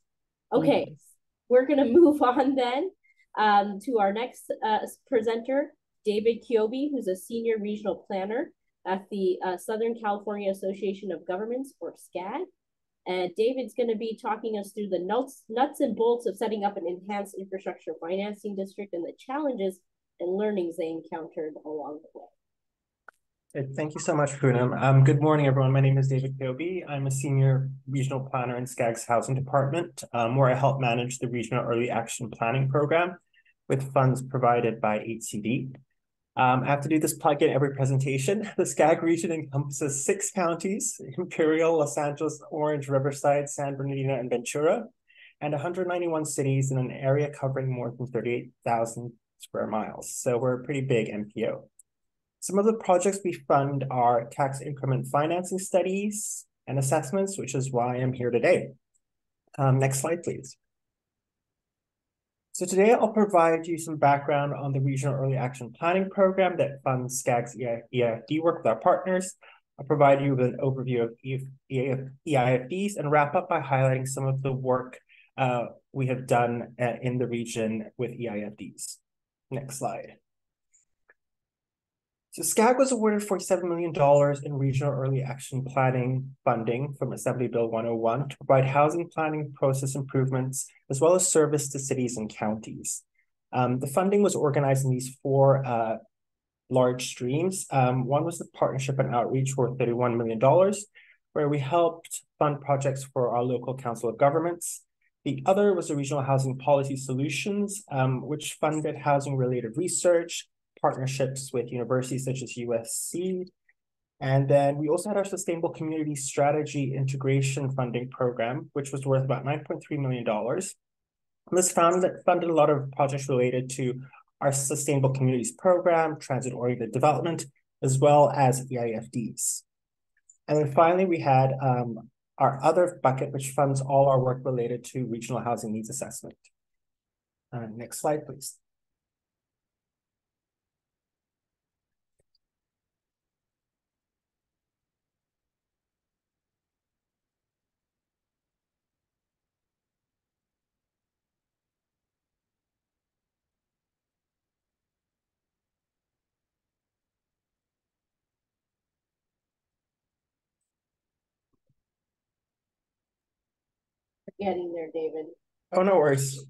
Speaker 1: Okay, mm -hmm. we're going to move on then um, to our next uh, presenter, David Kiobe, who's a senior regional planner at the uh, Southern California Association of Governments, or SCAG. And David's going to be talking us through the nuts, nuts and bolts of setting up an enhanced infrastructure financing district and the challenges and learnings they encountered along the way.
Speaker 7: Thank you so much, Poonam. Um, good morning, everyone. My name is David Kiobe. I'm a senior regional planner in SCAG's housing department, um, where I help manage the regional early action planning program with funds provided by HCD. Um, I have to do this plug in every presentation. The SCAG region encompasses six counties, Imperial, Los Angeles, Orange, Riverside, San Bernardino, and Ventura, and 191 cities in an area covering more than 38,000 square miles. So we're a pretty big MPO. Some of the projects we fund are tax increment financing studies and assessments, which is why I'm here today. Um, next slide, please. So today I'll provide you some background on the Regional Early Action Planning Program that funds SCAG's EIFD work with our partners. I'll provide you with an overview of EIFDs and wrap up by highlighting some of the work uh, we have done uh, in the region with EIFDs. Next slide. So SCAG was awarded $47 million in regional early action planning funding from Assembly Bill 101 to provide housing planning process improvements, as well as service to cities and counties. Um, the funding was organized in these four uh, large streams. Um, one was the partnership and outreach worth $31 million, where we helped fund projects for our local council of governments. The other was the Regional Housing Policy Solutions, um, which funded housing related research, partnerships with universities such as USC. And then we also had our Sustainable Community Strategy Integration Funding Program, which was worth about $9.3 million. And this found funded a lot of projects related to our Sustainable Communities Program, transit-oriented development, as well as EIFDs. And then finally, we had um, our other bucket, which funds all our work related to regional housing needs assessment. Uh, next slide, please.
Speaker 1: Getting there, David.
Speaker 7: Oh, no worries.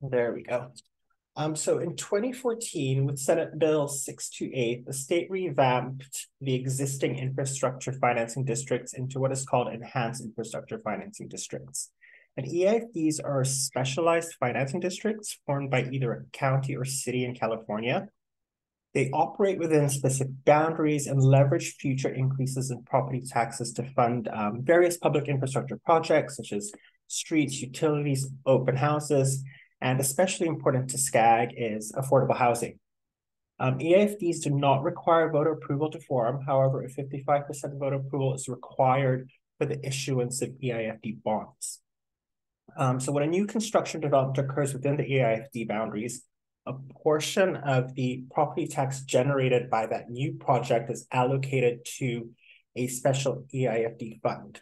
Speaker 7: There we go. Um, so in 2014, with Senate Bill 628, the state revamped the existing infrastructure financing districts into what is called enhanced infrastructure financing districts. And EIFDs are specialized financing districts formed by either a county or city in California. They operate within specific boundaries and leverage future increases in property taxes to fund um, various public infrastructure projects such as streets, utilities, open houses, and especially important to SCAG is affordable housing. Um, EIFDs do not require voter approval to form. However, a 55% voter approval is required for the issuance of EIFD bonds. Um, so when a new construction development occurs within the EIFD boundaries, a portion of the property tax generated by that new project is allocated to a special EIFD fund.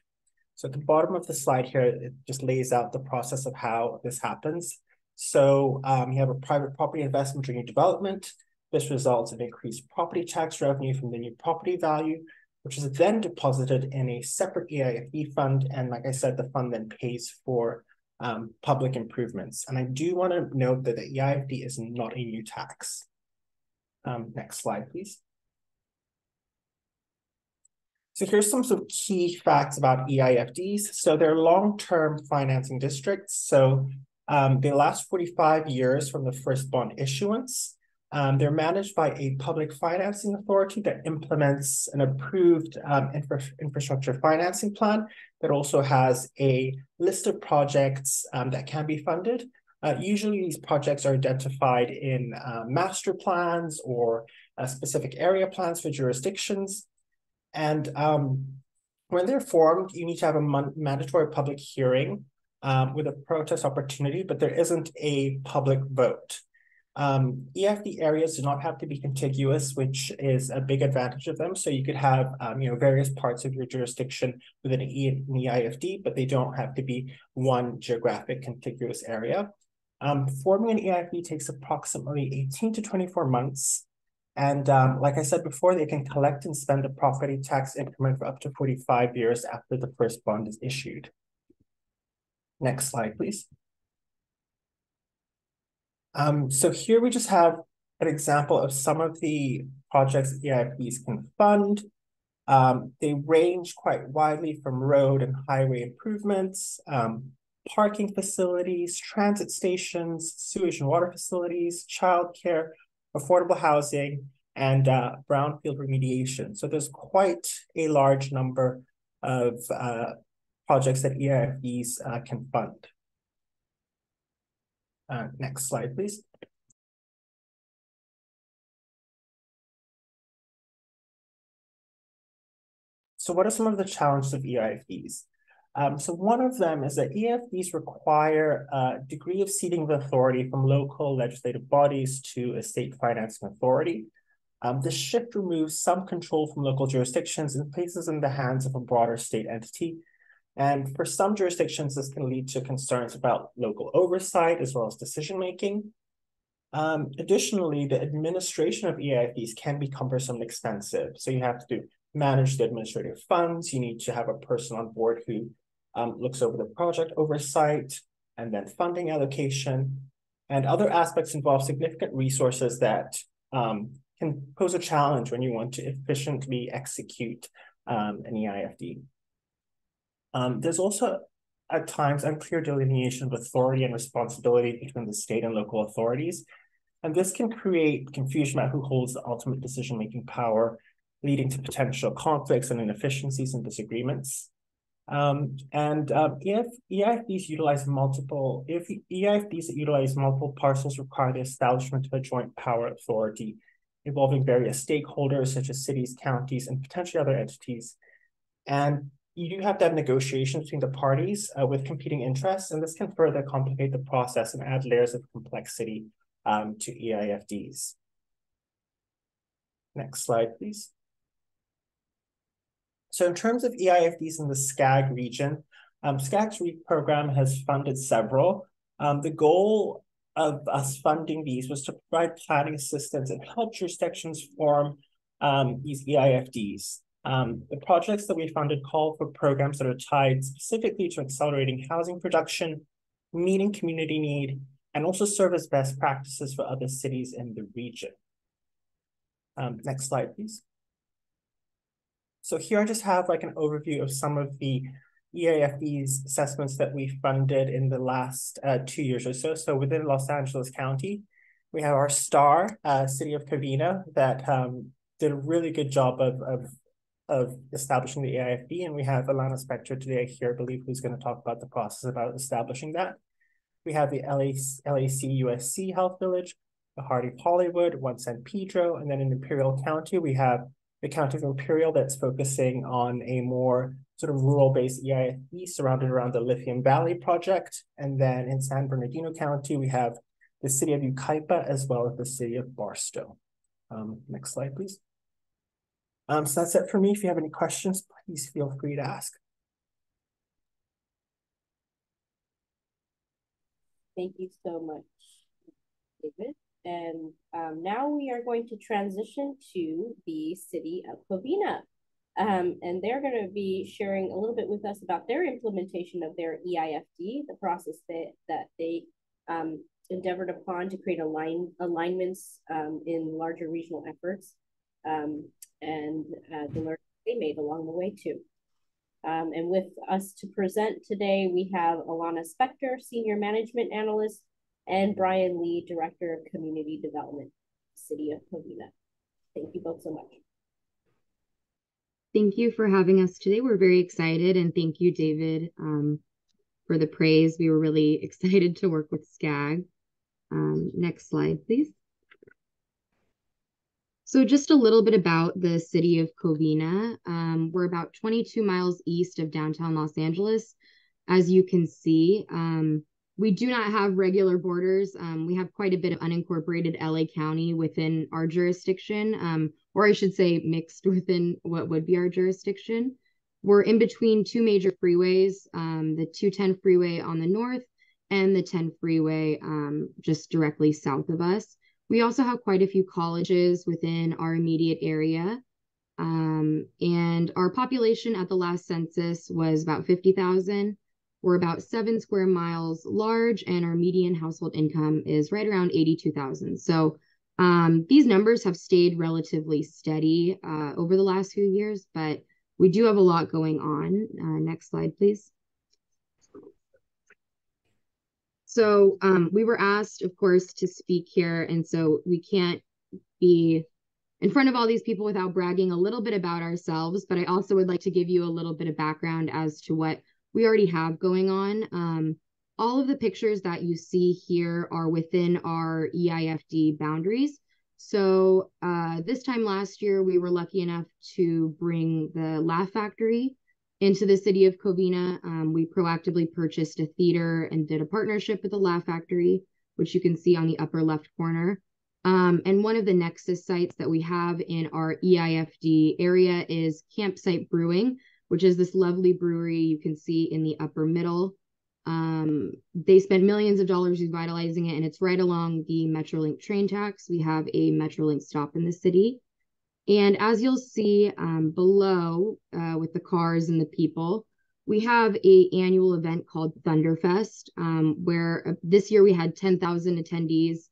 Speaker 7: So at the bottom of the slide here, it just lays out the process of how this happens. So um, you have a private property investment during development. This results in increased property tax revenue from the new property value, which is then deposited in a separate EIFD fund. And like I said, the fund then pays for um, public improvements. And I do want to note that the EIFD is not a new tax. Um, next slide, please. So here's some sort of key facts about EIFDs. So they're long-term financing districts. So um, they last 45 years from the first bond issuance. Um, they're managed by a public financing authority that implements an approved um, infra infrastructure financing plan that also has a list of projects um, that can be funded. Uh, usually these projects are identified in uh, master plans or uh, specific area plans for jurisdictions. And um, when they're formed, you need to have a mandatory public hearing um, with a protest opportunity, but there isn't a public vote. Um, EFD areas do not have to be contiguous, which is a big advantage of them. So you could have, um, you know, various parts of your jurisdiction within an, e an EIFD, but they don't have to be one geographic contiguous area. Um, forming an EIFD takes approximately 18 to 24 months. And um, like I said before, they can collect and spend the property tax increment for up to 45 years after the first bond is issued. Next slide, please. Um, so here we just have an example of some of the projects EIFDs can fund. Um, they range quite widely from road and highway improvements, um, parking facilities, transit stations, sewage and water facilities, childcare, affordable housing, and uh, brownfield remediation. So there's quite a large number of uh, projects that EIFDs uh, can fund. Uh, next slide, please. So what are some of the challenges of EIFDs? Um, so one of them is that EIFDs require a degree of ceding of authority from local legislative bodies to a state financing authority. Um, this shift removes some control from local jurisdictions and places in the hands of a broader state entity. And for some jurisdictions, this can lead to concerns about local oversight as well as decision making. Um, additionally, the administration of EIFDs can be cumbersome and expensive. So you have to manage the administrative funds. You need to have a person on board who um, looks over the project oversight and then funding allocation. And other aspects involve significant resources that um, can pose a challenge when you want to efficiently execute um, an EIFD. Um, there's also at times unclear delineation of authority and responsibility between the state and local authorities. And this can create confusion about who holds the ultimate decision-making power, leading to potential conflicts and inefficiencies and disagreements. Um, and um, if EIFDs utilize multiple, if EIFDs that utilize multiple parcels require the establishment of a joint power authority involving various stakeholders such as cities, counties, and potentially other entities. And you do have to have negotiations between the parties uh, with competing interests, and this can further complicate the process and add layers of complexity um, to EIFDs. Next slide, please. So in terms of EIFDs in the SCAG region, um, SCAG's REAP program has funded several. Um, the goal of us funding these was to provide planning assistance and help jurisdictions form um, these EIFDs. Um, the projects that we funded call for programs that are tied specifically to accelerating housing production, meeting community need, and also serve as best practices for other cities in the region. Um, next slide, please. So here I just have like an overview of some of the EIFD's assessments that we funded in the last uh, two years or so. So within Los Angeles County, we have our STAR, uh, City of Covina, that um, did a really good job of, of of establishing the EIFD, and we have Alana Spector today here, I believe, who's going to talk about the process about establishing that. We have the LAC, LAC USC Health Village, the Hardy Hollywood, One San Pedro, and then in Imperial County, we have the County of Imperial that's focusing on a more sort of rural-based EIFD surrounded around the Lithium Valley project. And then in San Bernardino County, we have the city of Yucaipa as well as the city of Barstow. Um, next slide, please. Um, so that's it for me. If you have any questions, please feel free to ask.
Speaker 1: Thank you so much, David. And um, now we are going to transition to the city of Covina. Um, and they're going to be sharing a little bit with us about their implementation of their EIFD, the process that, that they um, endeavored upon to create align, alignments um, in larger regional efforts um, and uh, the learning they made along the way too. Um, and with us to present today, we have Alana Spector, Senior Management Analyst, and Brian Lee, Director of Community Development, City of Covina. Thank you both so much.
Speaker 8: Thank you for having us today. We're very excited, and thank you, David, um, for the praise. We were really excited to work with SCAG. Um, next slide, please. So just a little bit about the city of Covina. Um, we're about 22 miles east of downtown Los Angeles. As you can see, um, we do not have regular borders. Um, we have quite a bit of unincorporated LA County within our jurisdiction, um, or I should say mixed within what would be our jurisdiction. We're in between two major freeways, um, the 210 freeway on the north and the 10 freeway um, just directly south of us. We also have quite a few colleges within our immediate area. Um, and our population at the last census was about 50,000. We're about seven square miles large, and our median household income is right around 82,000. So um, these numbers have stayed relatively steady uh, over the last few years, but we do have a lot going on. Uh, next slide, please. So um, we were asked, of course, to speak here. And so we can't be in front of all these people without bragging a little bit about ourselves. But I also would like to give you a little bit of background as to what we already have going on. Um, all of the pictures that you see here are within our EIFD boundaries. So uh, this time last year, we were lucky enough to bring the Laugh Factory into the city of Covina. Um, we proactively purchased a theater and did a partnership with the Laugh Factory, which you can see on the upper left corner. Um, and one of the Nexus sites that we have in our EIFD area is Campsite Brewing, which is this lovely brewery you can see in the upper middle. Um, they spent millions of dollars revitalizing it, and it's right along the Metrolink train tracks. We have a Metrolink stop in the city. And as you'll see um, below uh, with the cars and the people, we have a annual event called Thunderfest, um, where uh, this year we had 10,000 attendees.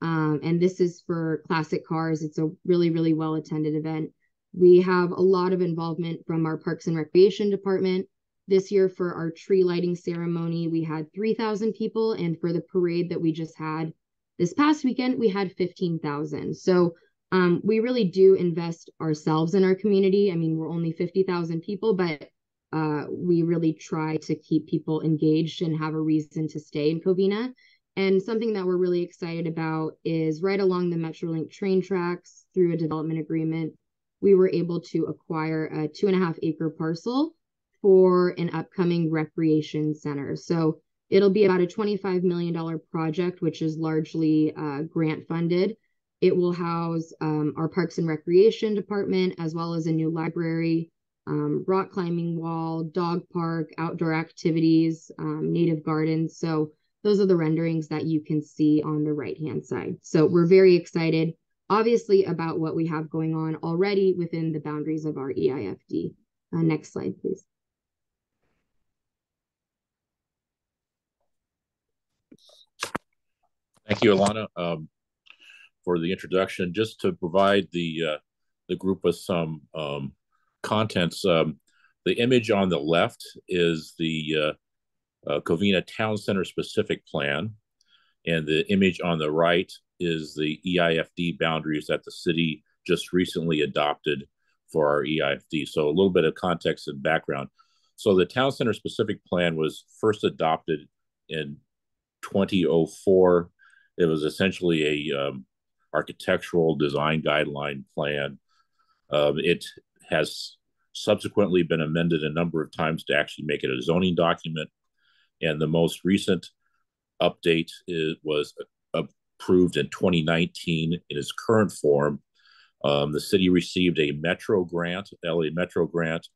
Speaker 8: Um, and this is for classic cars. It's a really, really well attended event. We have a lot of involvement from our Parks and Recreation Department. This year for our tree lighting ceremony, we had 3,000 people. And for the parade that we just had this past weekend, we had 15,000. So um, we really do invest ourselves in our community. I mean, we're only 50,000 people, but uh, we really try to keep people engaged and have a reason to stay in Covina. And something that we're really excited about is right along the Metrolink train tracks through a development agreement, we were able to acquire a two and a half acre parcel for an upcoming recreation center. So it'll be about a $25 million project, which is largely uh, grant funded. It will house um, our Parks and Recreation Department, as well as a new library, um, rock climbing wall, dog park, outdoor activities, um, native gardens. So those are the renderings that you can see on the right-hand side. So we're very excited, obviously, about what we have going on already within the boundaries of our EIFD. Uh, next slide, please.
Speaker 9: Thank you, Alana. Um, for the introduction. Just to provide the uh, the group with some um, contents, um, the image on the left is the uh, uh, Covina Town Center specific plan, and the image on the right is the EIFD boundaries that the city just recently adopted for our EIFD. So a little bit of context and background. So the Town Center specific plan was first adopted in 2004. It was essentially a um, architectural design guideline plan Um, it has subsequently been amended a number of times to actually make it a zoning document. And the most recent update is, was approved in 2019 in its current form. Um, the city received a Metro grant, LA Metro grant,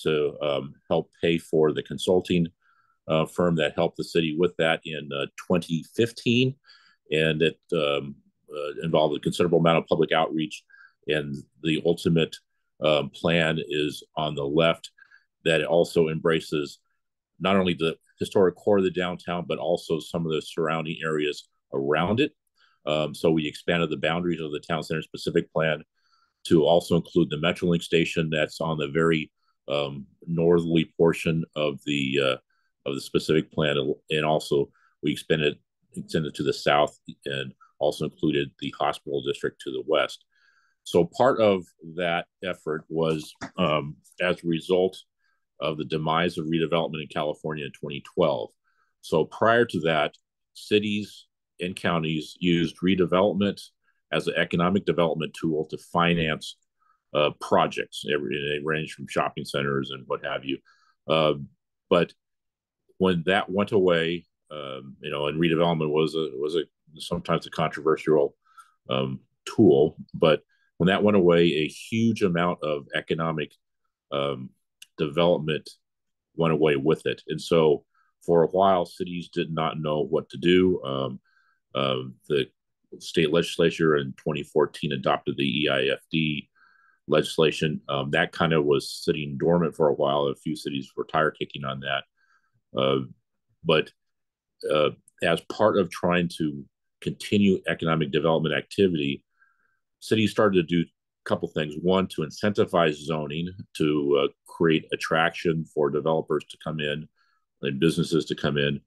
Speaker 9: to um, help pay for the consulting uh, firm that helped the city with that in uh, 2015. And it um, involved a considerable amount of public outreach. And the ultimate um, plan is on the left that it also embraces not only the historic core of the downtown, but also some of the surrounding areas around it. Um, so we expanded the boundaries of the town center specific plan to also include the Metrolink station that's on the very um, northerly portion of the uh, of the specific plan, and also we expanded extended to the south and also included the hospital district to the west. So part of that effort was um, as a result of the demise of redevelopment in California in 2012. So prior to that, cities and counties used redevelopment as an economic development tool to finance uh, projects. They range from shopping centers and what have you. Uh, but when that went away, um, you know, and redevelopment was a was a sometimes a controversial um, tool, but when that went away, a huge amount of economic um, development went away with it, and so for a while, cities did not know what to do. Um, uh, the state legislature in 2014 adopted the EIFD legislation. Um, that kind of was sitting dormant for a while. A few cities were tire kicking on that. Uh, but uh, as part of trying to continue economic development activity, cities started to do a couple things. One, to incentivize zoning to uh, create attraction for developers to come in and businesses to come in.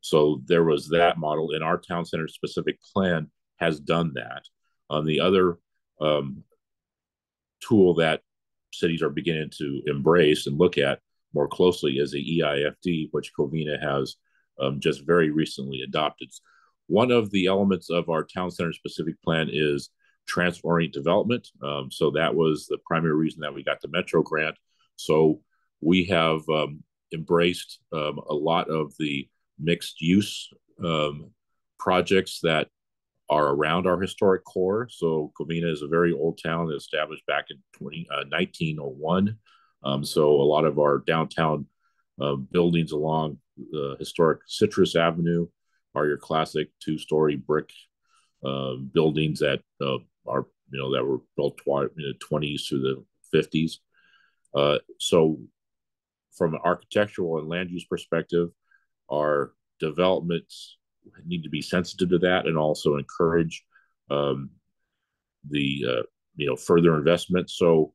Speaker 9: So there was that model, and our town center specific plan has done that. On the other um, tool that cities are beginning to embrace and look at more closely is the EIFD, which Covina has um, just very recently adopted. One of the elements of our town center specific plan is transit-orient development. Um, so that was the primary reason that we got the Metro grant. So we have um, embraced um, a lot of the mixed use um, projects that are around our historic core. So Covina is a very old town established back in 20, uh, 1901. Um, so a lot of our downtown uh, buildings along the historic Citrus Avenue are your classic two-story brick uh, buildings that uh, are you know that were built twi- in the 20s through the 50s. Uh, so from an architectural and land use perspective, our developments need to be sensitive to that and also encourage um, the uh, you know further investment. So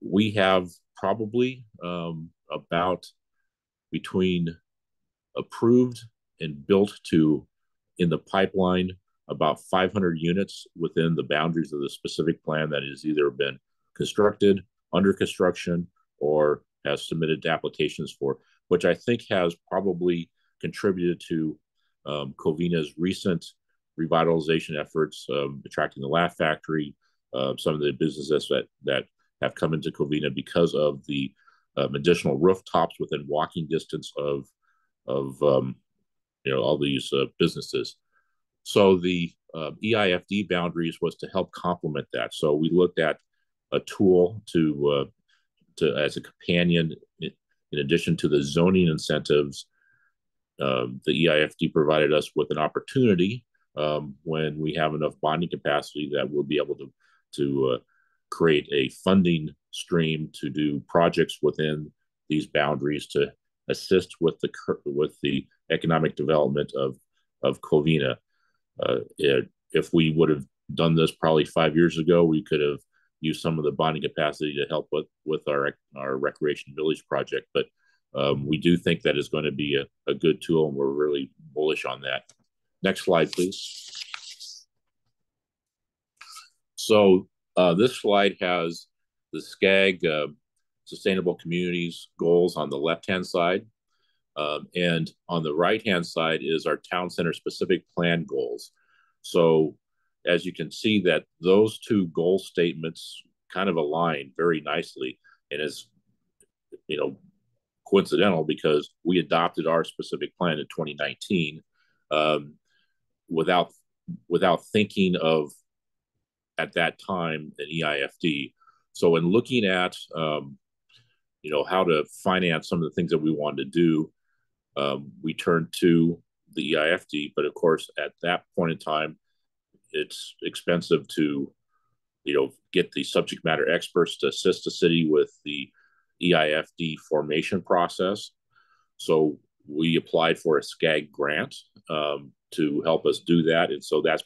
Speaker 9: we have probably um, about between approved and built to in the pipeline about 500 units within the boundaries of the specific plan that has either been constructed, under construction, or has submitted applications for, which I think has probably contributed to um, Covina's recent revitalization efforts, um, attracting the Laugh Factory, uh, some of the businesses that that have come into Covina because of the um, additional rooftops within walking distance of of um, you know all these uh, businesses. So the uh, EIFD boundaries was to help complement that. So we looked at a tool to uh, to as a companion in addition to the zoning incentives um, the EIFD provided us with an opportunity um, when we have enough bonding capacity that we'll be able to to uh, create a funding stream to do projects within these boundaries to assist with the with the economic development of of Covina. Uh, it, if we would have done this probably five years ago, we could have used some of the bonding capacity to help with with our our recreation village project, but um, we do think that is going to be a, a good tool, and we're really bullish on that. Next slide, please. So uh, this slide has the SCAG uh, Sustainable Communities goals on the left-hand side. Um, and on the right-hand side is our town center specific plan goals. So as you can see that those two goal statements kind of align very nicely and is, you know, coincidental because we adopted our specific plan in 2019 um, without without thinking of at that time an EIFD. So in looking at um, you know how to finance some of the things that we wanted to do, um, we turned to the EIFD. But of course, at that point in time, it's expensive to you know get the subject matter experts to assist the city with the EIFD formation process. So we applied for a SCAG grant um, to help us do that. And so that's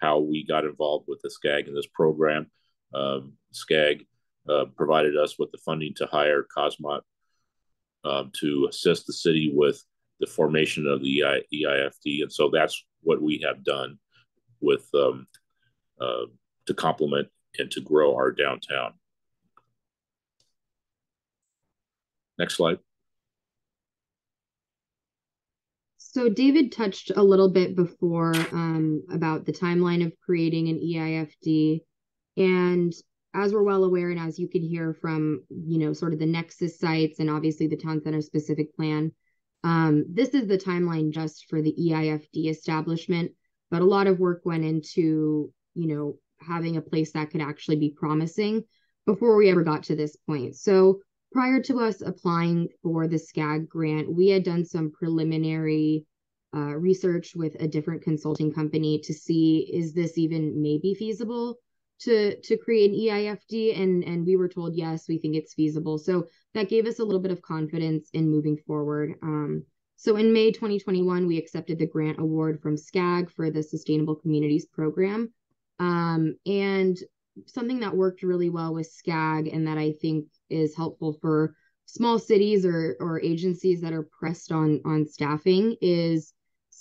Speaker 9: how we got involved with the SCAG in this program. Um, SCAG uh, provided us with the funding to hire Kosmont um, to assist the city with the formation of the EIFD. And so that's what we have done with um, uh, to complement and to grow our downtown. Next slide.
Speaker 8: So David touched a little bit before um, about the timeline of creating an EIFD. And as we're well aware, and as you can hear from, you know, sort of the Nexus sites and obviously the town center specific plan, um, this is the timeline just for the EIFD establishment. But a lot of work went into, you know, having a place that could actually be promising before we ever got to this point. So prior to us applying for the SCAG grant, we had done some preliminary uh, research with a different consulting company to see is this even maybe feasible to to create an EIFD and and we were told yes we think it's feasible. So that gave us a little bit of confidence in moving forward. Um, so in May 2021 we accepted the grant award from SCAG for the Sustainable Communities program. Um, and something that worked really well with SCAG and that I think is helpful for small cities or or agencies that are pressed on on staffing is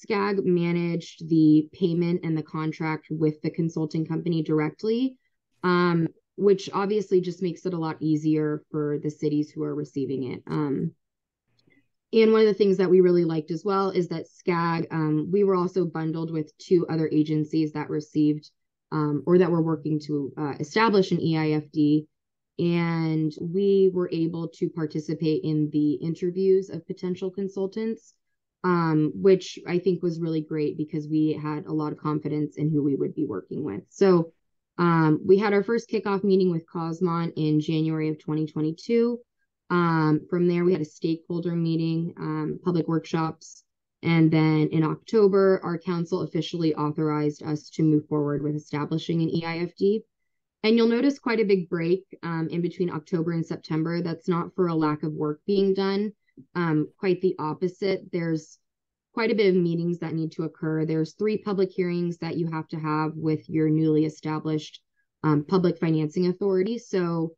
Speaker 8: SCAG managed the payment and the contract with the consulting company directly, um, which obviously just makes it a lot easier for the cities who are receiving it. Um, and one of the things that we really liked as well is that SCAG, um, we were also bundled with two other agencies that received um, or that were working to uh, establish an EIFD and we were able to participate in the interviews of potential consultants um, which i think was really great because we had a lot of confidence in who we would be working with so um, we had our first kickoff meeting with Kosmont in january of 2022 um, from there we had a stakeholder meeting um, public workshops and then in october our council officially authorized us to move forward with establishing an eifd and you'll notice quite a big break um, in between October and September. That's not for a lack of work being done. Um, quite the opposite. There's quite a bit of meetings that need to occur. There's three public hearings that you have to have with your newly established um, public financing authority. So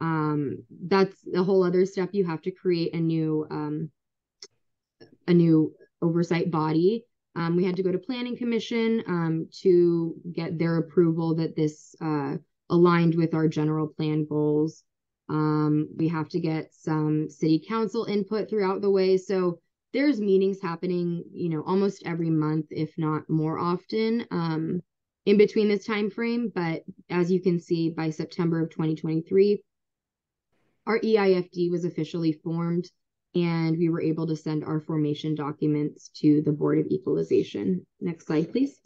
Speaker 8: um, that's a whole other step. You have to create a new um, a new oversight body. Um, we had to go to planning commission um, to get their approval that this uh, aligned with our general plan goals. Um, we have to get some city council input throughout the way. So there's meetings happening, you know, almost every month, if not more often, um, in between this time frame. But as you can see, by September of 2023, our EIFD was officially formed and we were able to send our formation documents to the Board of Equalization. Next slide, please.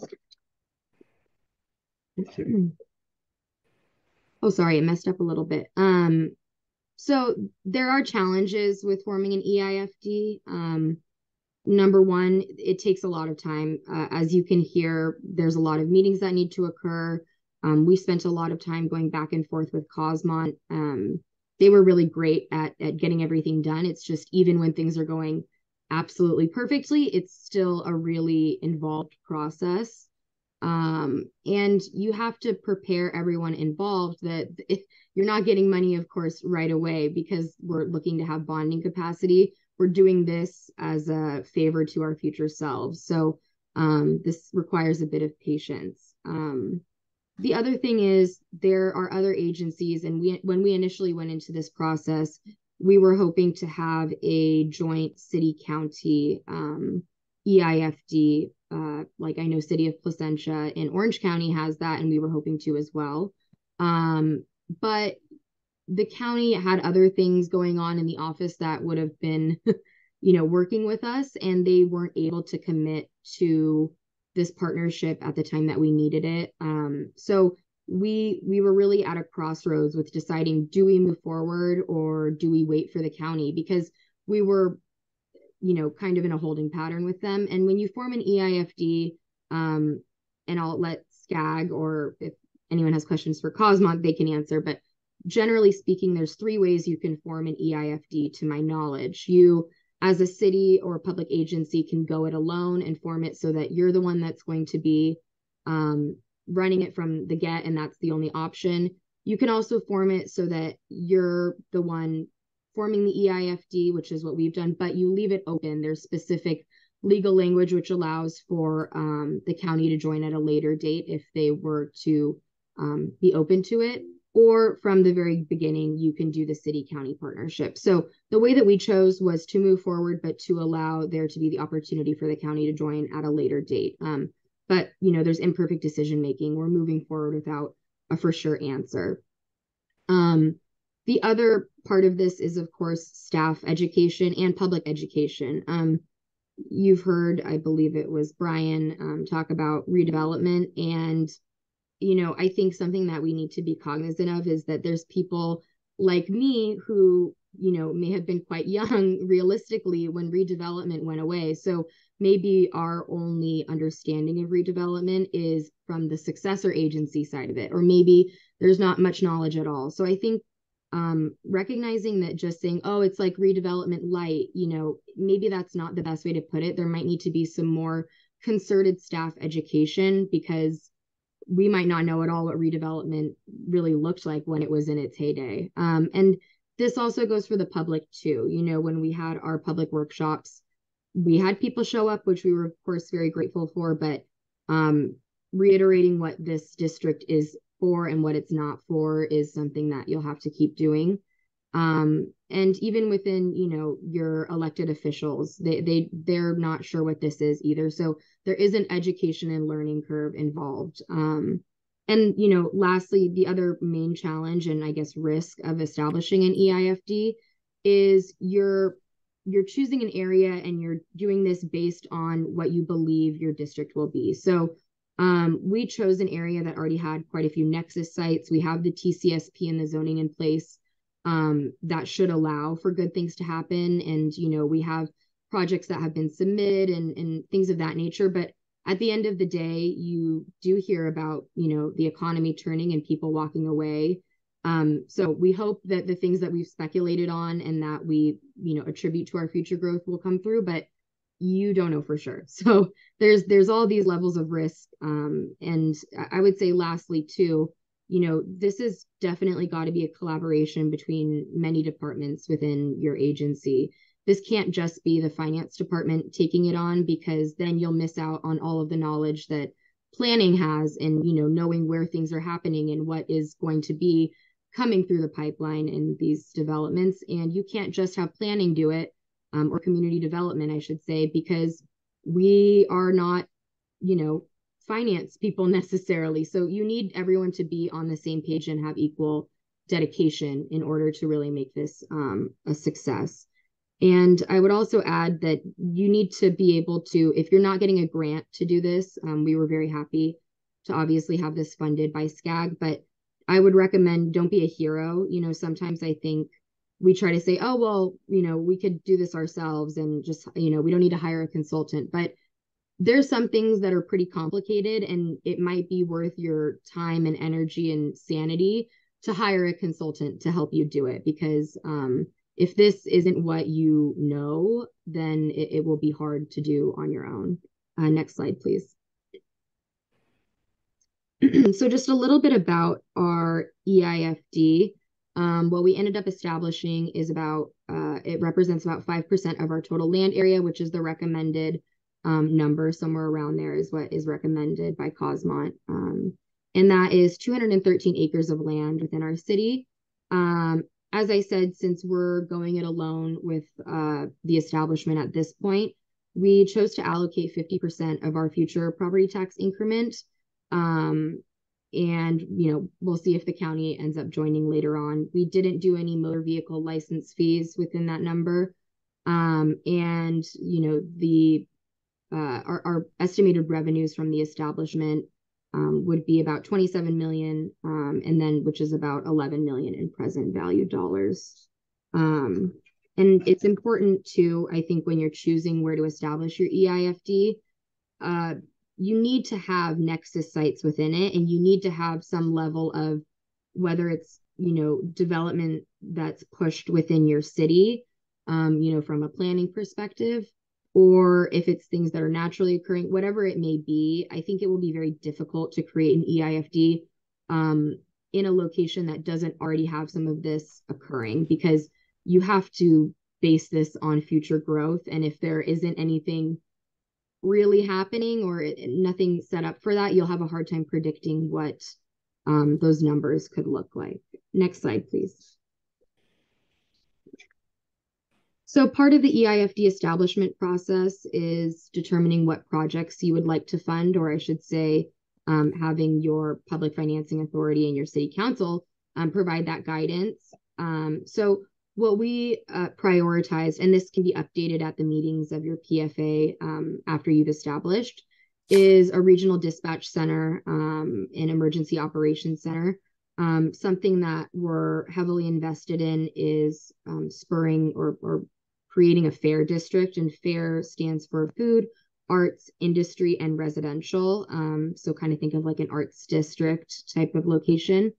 Speaker 8: Oh sorry it messed up a little bit. Um so there are challenges with forming an eifd um number one it takes a lot of time. Uh, as you can hear there's a lot of meetings that need to occur. Um, we spent a lot of time going back and forth with Kosmont. Um, they were really great at, at getting everything done. It's just even when things are going absolutely perfectly it's still a really involved process um, and you have to prepare everyone involved that you're not getting money of course right away because we're looking to have bonding capacity. We're doing this as a favor to our future selves. So um, this requires a bit of patience. Um, the other thing is there are other agencies and we when we initially went into this process we were hoping to have a joint city county um, EIFD uh, like I know City of Placentia in Orange County has that, and we were hoping to as well. Um, but the county had other things going on in the office that would have been, you know, working with us, and they weren't able to commit to this partnership at the time that we needed it. Um, so we we were really at a crossroads with deciding do we move forward or do we wait for the county because we were you know kind of in a holding pattern with them. And when you form an EIFD um and I'll let SCAG or if anyone has questions for Kosmont they can answer. But generally speaking there's three ways you can form an EIFD to my knowledge. You as a city or a public agency can go it alone and form it so that you're the one that's going to be um, running it from the get and that's the only option. You can also form it so that you're the one forming the EIFD, which is what we've done, but you leave it open. There's specific legal language which allows for um, the county to join at a later date if they were to um, be open to it. Or from the very beginning, you can do the city county partnership. So the way that we chose was to move forward, but to allow there to be the opportunity for the county to join at a later date. Um, but you know there's imperfect decision making we're moving forward without a for sure answer um, the other part of this is of course staff education and public education um, you've heard i believe it was brian um, talk about redevelopment and you know i think something that we need to be cognizant of is that there's people like me who you know may have been quite young realistically when redevelopment went away so maybe our only understanding of redevelopment is from the successor agency side of it, or maybe there's not much knowledge at all. So I think um, recognizing that just saying, oh, it's like redevelopment light, you know, maybe that's not the best way to put it. There might need to be some more concerted staff education because we might not know at all what redevelopment really looked like when it was in its heyday. Um, and this also goes for the public too. You know, when we had our public workshops, we had people show up, which we were, of course, very grateful for, but um, reiterating what this district is for and what it's not for is something that you'll have to keep doing. Um, and even within, you know, your elected officials, they they they're not sure what this is either. So there is an education and learning curve involved. Um, and you know, lastly, the other main challenge and I guess risk of establishing an EIFD is you're you're choosing an area and you're doing this based on what you believe your district will be. So um, we chose an area that already had quite a few nexus sites. We have the TCSP and the zoning in place um, that should allow for good things to happen. And, you know, we have projects that have been submitted and, and things of that nature. But at the end of the day, you do hear about, you know, the economy turning and people walking away. Um, so we hope that the things that we've speculated on and that we, you know, attribute to our future growth will come through, but you don't know for sure. So there's there's all these levels of risk. Um, and I would say lastly too, you know, this has definitely got to be a collaboration between many departments within your agency. This can't just be the finance department taking it on because then you'll miss out on all of the knowledge that planning has and you know knowing where things are happening and what is going to be coming through the pipeline in these developments. And you can't just have planning do it um, or community development, I should say, because we are not, you know, finance people necessarily. So you need everyone to be on the same page and have equal dedication in order to really make this um, a success. And I would also add that you need to be able to, if you're not getting a grant to do this, um, we were very happy to obviously have this funded by SCAG, but I would recommend don't be a hero. You know, sometimes I think we try to say, oh, well, you know, we could do this ourselves and just, you know, we don't need to hire a consultant. But there's some things that are pretty complicated and it might be worth your time and energy and sanity to hire a consultant to help you do it because um, if this isn't what you know, then it, it will be hard to do on your own. Uh, next slide, please. so just a little bit about our EIFD. Um, what we ended up establishing is about, uh, it represents about 5% of our total land area, which is the recommended um, number. Somewhere around there is what is recommended by Kosmont. Um, and that is 213 acres of land within our city. Um, as I said, since we're going it alone with uh, the establishment at this point, we chose to allocate 50% of our future property tax increment um, and you know we'll see if the county ends up joining later on. We didn't do any motor vehicle license fees within that number. Um, and you know the uh, our, our, estimated revenues from the establishment um, would be about 27 million um, and then which is about 11 million in present value dollars. Um, and it's important to i think when you're choosing where to establish your eifd uh, you need to have nexus sites within it and you need to have some level of whether it's you know development that's pushed within your city um, you know from a planning perspective or if it's things that are naturally occurring whatever it may be i think it will be very difficult to create an eifd um, in a location that doesn't already have some of this occurring because you have to base this on future growth and if there isn't anything really happening or nothing set up for that, you'll have a hard time predicting what um, those numbers could look like. Next slide, please. So part of the EIFD establishment process is determining what projects you would like to fund, or I should say, um, having your public financing authority and your city council um, provide that guidance. Um, so what we uh, prioritized, and this can be updated at the meetings of your PFA um, after you've established, is a regional dispatch center, um, an emergency operations center. Um, something that we're heavily invested in is um, spurring or, or creating a fair district, and fair stands for food, arts, industry, and residential. Um, so kind of think of like an arts district type of location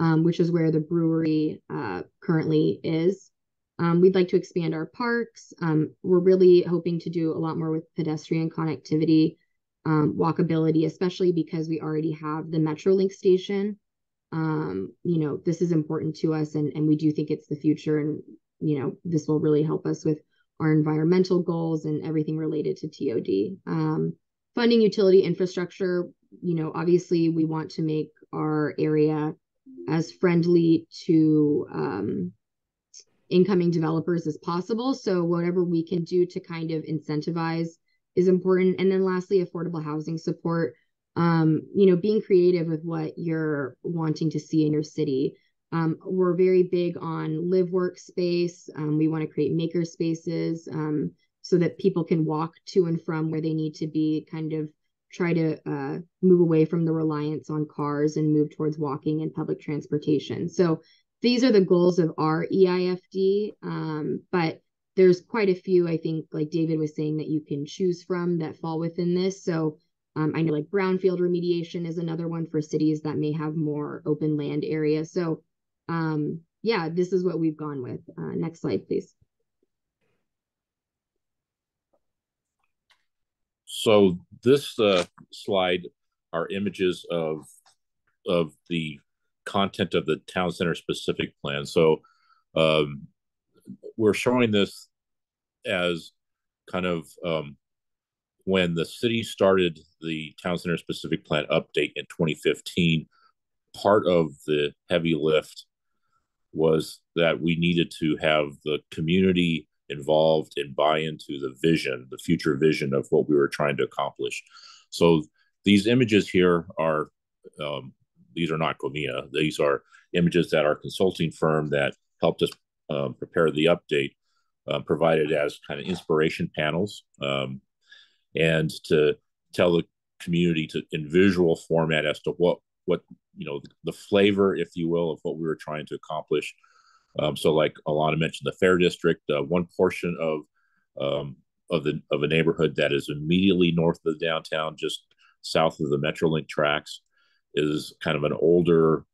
Speaker 8: um, which is where the brewery uh, currently is. Um, we'd like to expand our parks. Um, we're really hoping to do a lot more with pedestrian connectivity, um, walkability, especially because we already have the Metrolink station. Um, you know, this is important to us, and and we do think it's the future, and you know, this will really help us with our environmental goals and everything related to TOD. Um, funding utility infrastructure, you know, obviously we want to make our area as friendly to um, incoming developers as possible. So whatever we can do to kind of incentivize is important. And then lastly, affordable housing support. Um, you know, being creative with what you're wanting to see in your city. Um, we're very big on live work space. Um, we want to create maker spaces um, so that people can walk to and from where they need to be, kind of try to uh, move away from the reliance on cars and move towards walking and public transportation. So these are the goals of our EIFD, um, but there's quite a few, I think, like David was saying, that you can choose from that fall within this. So um, I know like brownfield remediation is another one for cities that may have more open land area. So um, yeah, this is what we've gone with. Uh, next slide, please.
Speaker 9: So this uh, slide are images of of the content of the town center specific plan. So um, we're showing this as kind of um, when the city started the town center specific plan update in 2015. Part of the heavy lift was that we needed to have the community involved and buy into the vision, the future vision of what we were trying to accomplish. So these images here are um, these are not Covina. These are images that our consulting firm that helped us um, prepare the update uh, provided as kind of inspiration panels um, and to tell the community to in visual format as to what what you know the flavor, if you will, of what we were trying to accomplish um, so, like Alana mentioned, the Fair District, uh, one portion of um, of the of a neighborhood that is immediately north of the downtown, just south of the MetroLink tracks, is kind of an older,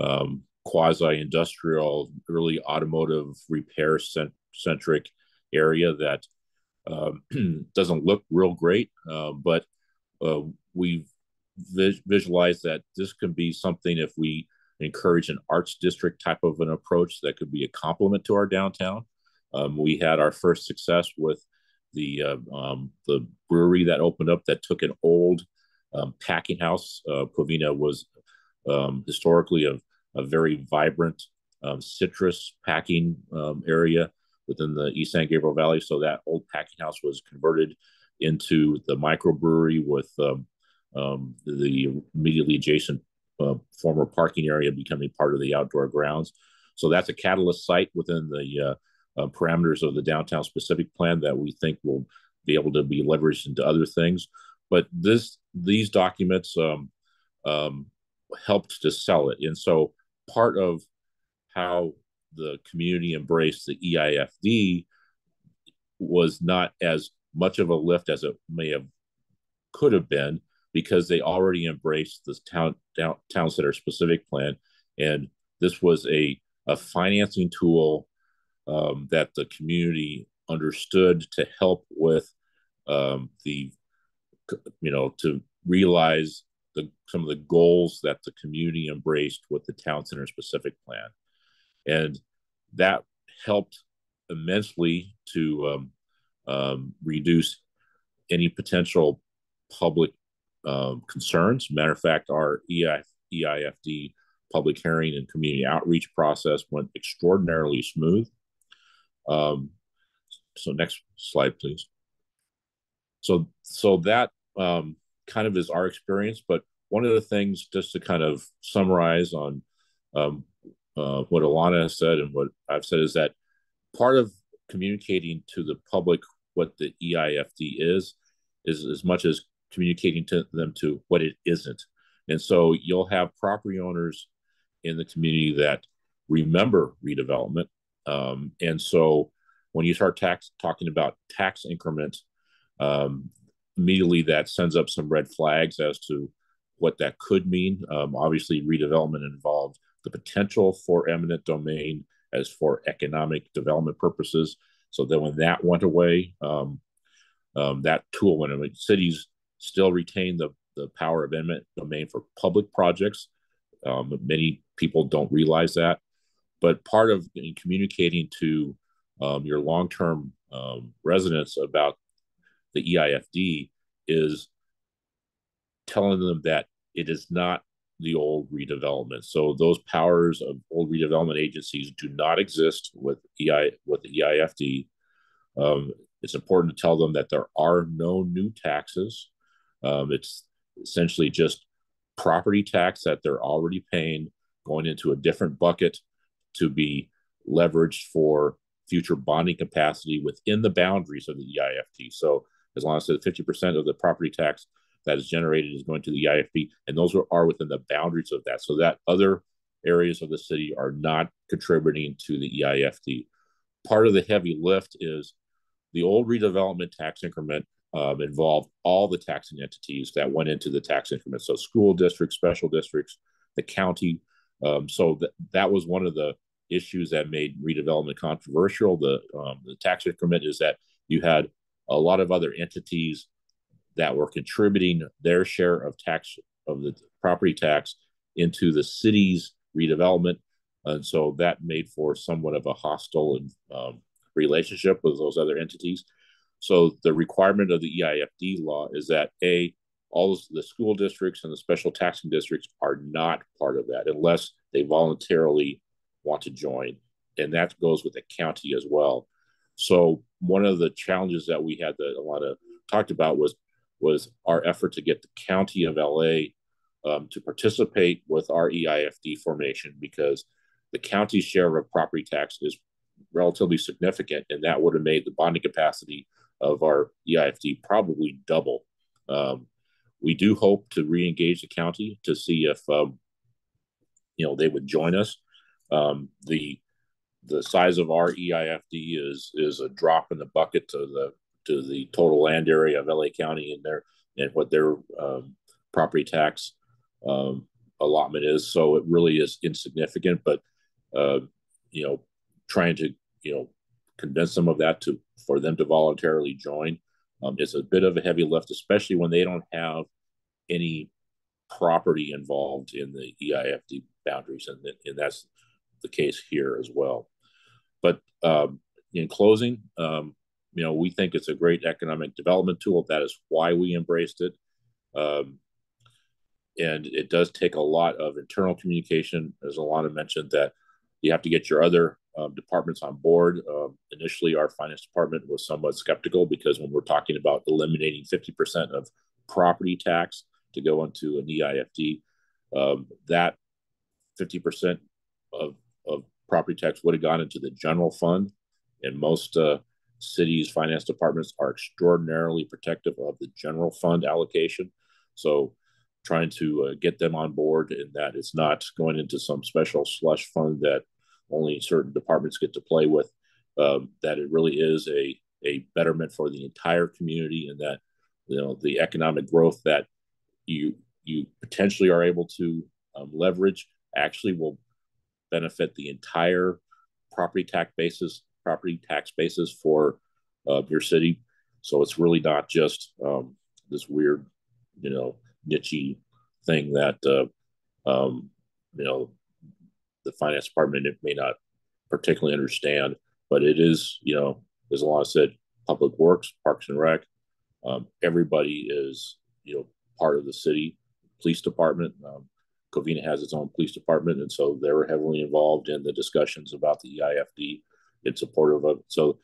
Speaker 9: um, quasi-industrial, early automotive repair cent- centric area that um, doesn't look real great, uh, but uh, we've vis- visualized that this can be something if we encourage an arts district type of an approach that could be a complement to our downtown. Um, we had our first success with the uh, um, the brewery that opened up that took an old um, packing house. Uh, Covina was um, historically a, a very vibrant um, citrus packing um, area within the East San Gabriel Valley. So that old packing house was converted into the microbrewery with the immediately adjacent uh, former parking area becoming part of the outdoor grounds. So that's a catalyst site within the uh, uh, parameters of the downtown specific plan that we think will be able to be leveraged into other things. But this these documents um, um, helped to sell it, and so part of how the community embraced the EIFD was not as much of a lift as it may have could have been because they already embraced this town town, town center specific plan. And this was a a financing tool um, that the community understood to help with um, the you know to realize the some of the goals that the community embraced with the town center specific plan. And that helped immensely to um, um, reduce any potential public um, concerns. Matter of fact, our EIF, EIFD public hearing and community outreach process went extraordinarily smooth. Um, so next slide, please. So, so that um, kind of is our experience. But one of the things, just to kind of summarize on um, uh, what Alana has said and what I've said, is that part of communicating to the public what the EIFD is, is as much as communicating to them to what it isn't. And so you'll have property owners in the community that remember redevelopment. Um, and so when you start tax talking about tax increment, um, immediately that sends up some red flags as to what that could mean. Um, obviously, redevelopment involved the potential for eminent domain as for economic development purposes. So then when that went away, um, um, that tool went away. Cities still retain the, the power of eminent domain for public projects. Um, many people don't realize that. But part of communicating to um, your long term um, residents about the EIFD is telling them that it is not the old redevelopment. So those powers of old redevelopment agencies do not exist with EI with the EIFD. Um, it's important to tell them that there are no new taxes. Um, it's essentially just property tax that they're already paying going into a different bucket to be leveraged for future bonding capacity within the boundaries of the EIFD. So as long as the 50% of the property tax that is generated is going to the EIFD, and those are, are within the boundaries of that. So that other areas of the city are not contributing to the EIFD. Part of the heavy lift is the old redevelopment tax increment um, involved all the taxing entities that went into the tax increment. So school districts, special districts, the county. Um, so that that was one of the issues that made redevelopment controversial. The um, the tax increment is that you had a lot of other entities that were contributing their share of tax of the property tax into the city's redevelopment, and so that made for somewhat of a hostile um, relationship with those other entities. So the requirement of the EIFD law is that a all the school districts and the special taxing districts are not part of that unless they voluntarily want to join, and that goes with the county as well. So one of the challenges that we had that Alana talked about was was our effort to get the county of LA um, to participate with our EIFD formation because the county's share of property tax is relatively significant, and that would have made the bonding capacity of our EIFD probably double. Um, we do hope to re-engage the county to see if um, you know they would join us. Um, the the size of our EIFD is is a drop in the bucket to the to the total land area of LA County and their and what their um, property tax um, allotment is. So it really is insignificant. But uh, you know, trying to you know convince some of that to for them to voluntarily join um, is a bit of a heavy lift, especially when they don't have any property involved in the EIFD boundaries, and, and that's the case here as well. But um, in closing, um, you know, we think it's a great economic development tool. That is why we embraced it. Um, and it does take a lot of internal communication, as Alana mentioned, that you have to get your other um, departments on board. Um, initially, our finance department was somewhat skeptical because when we're talking about eliminating 50% of property tax to go into an EIFD, um, that 50% of, of property tax would have gone into the general fund. And most uh, cities' finance departments are extraordinarily protective of the general fund allocation. So trying to uh, get them on board in that it's not going into some special slush fund that only certain departments get to play with, um, that it really is a, a betterment for the entire community and that you know the economic growth that you you potentially are able to um, leverage actually will benefit the entire property tax basis property tax basis for uh, your city. So it's really not just um, this weird, you know, nichey thing that uh, um, you know the finance department it may not particularly understand, but it is, you know, as Alana said, public works, parks and rec, um, everybody is, you know, part of the city police department. Um, Covina has its own police department, and so they're heavily involved in the discussions about the EIFD in support of it. So,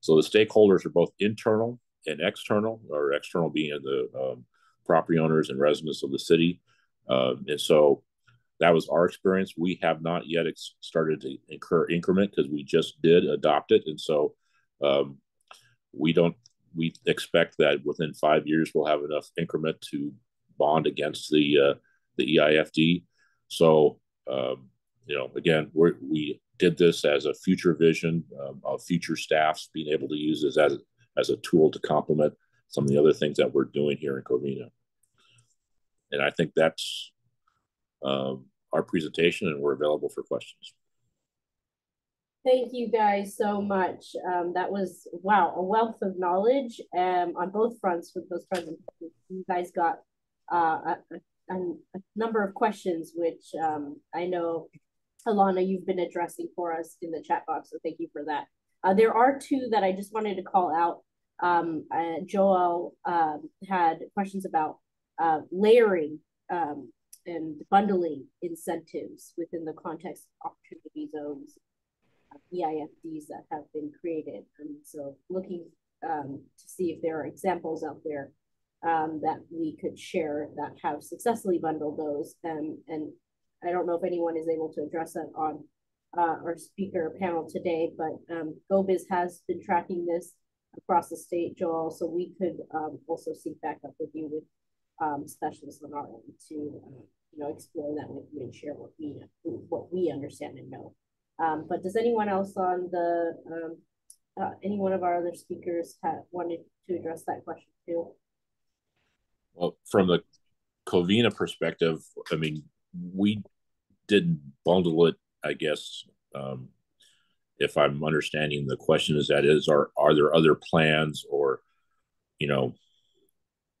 Speaker 9: so the stakeholders are both internal and external, or external being the um, property owners and residents of the city. Um, and so that was our experience. We have not yet started to incur increment because we just did adopt it, and so um, we don't. We expect that within five years we'll have enough increment to bond against the uh, the EIFD. So um, you know, again, we we did this as a future vision um, of future staffs being able to use this as as a tool to complement some of the other things that we're doing here in Covina. And I think that's um, our presentation and we're available for questions.
Speaker 1: Thank you guys so much. Um, that was, wow, a wealth of knowledge um, on both fronts with those presentations. You guys got uh, a, a, a, number of questions, which um, I know, Alana, you've been addressing for us in the chat box, so thank you for that. Uh, there are two that I just wanted to call out. Um, uh, Joel um, had questions about uh, layering um, and bundling incentives within the context of opportunity zones, uh, EIFDs that have been created. And so looking um, to see if there are examples out there um, that we could share that have successfully bundled those. Um, and I don't know if anyone is able to address that on uh, our speaker panel today, but um, GoBiz has been tracking this across the state, Joel, so we could um, also seek back up with you with um, specialists on our end to uh, you know, explore that with you and share what we what we understand and know. Um, but does anyone else on the um, uh, any one of our other speakers have wanted to address that question too?
Speaker 9: Well, from the Covina perspective, I mean, we didn't bundle it. I guess um, if I'm understanding the question is that is are are there other plans or you know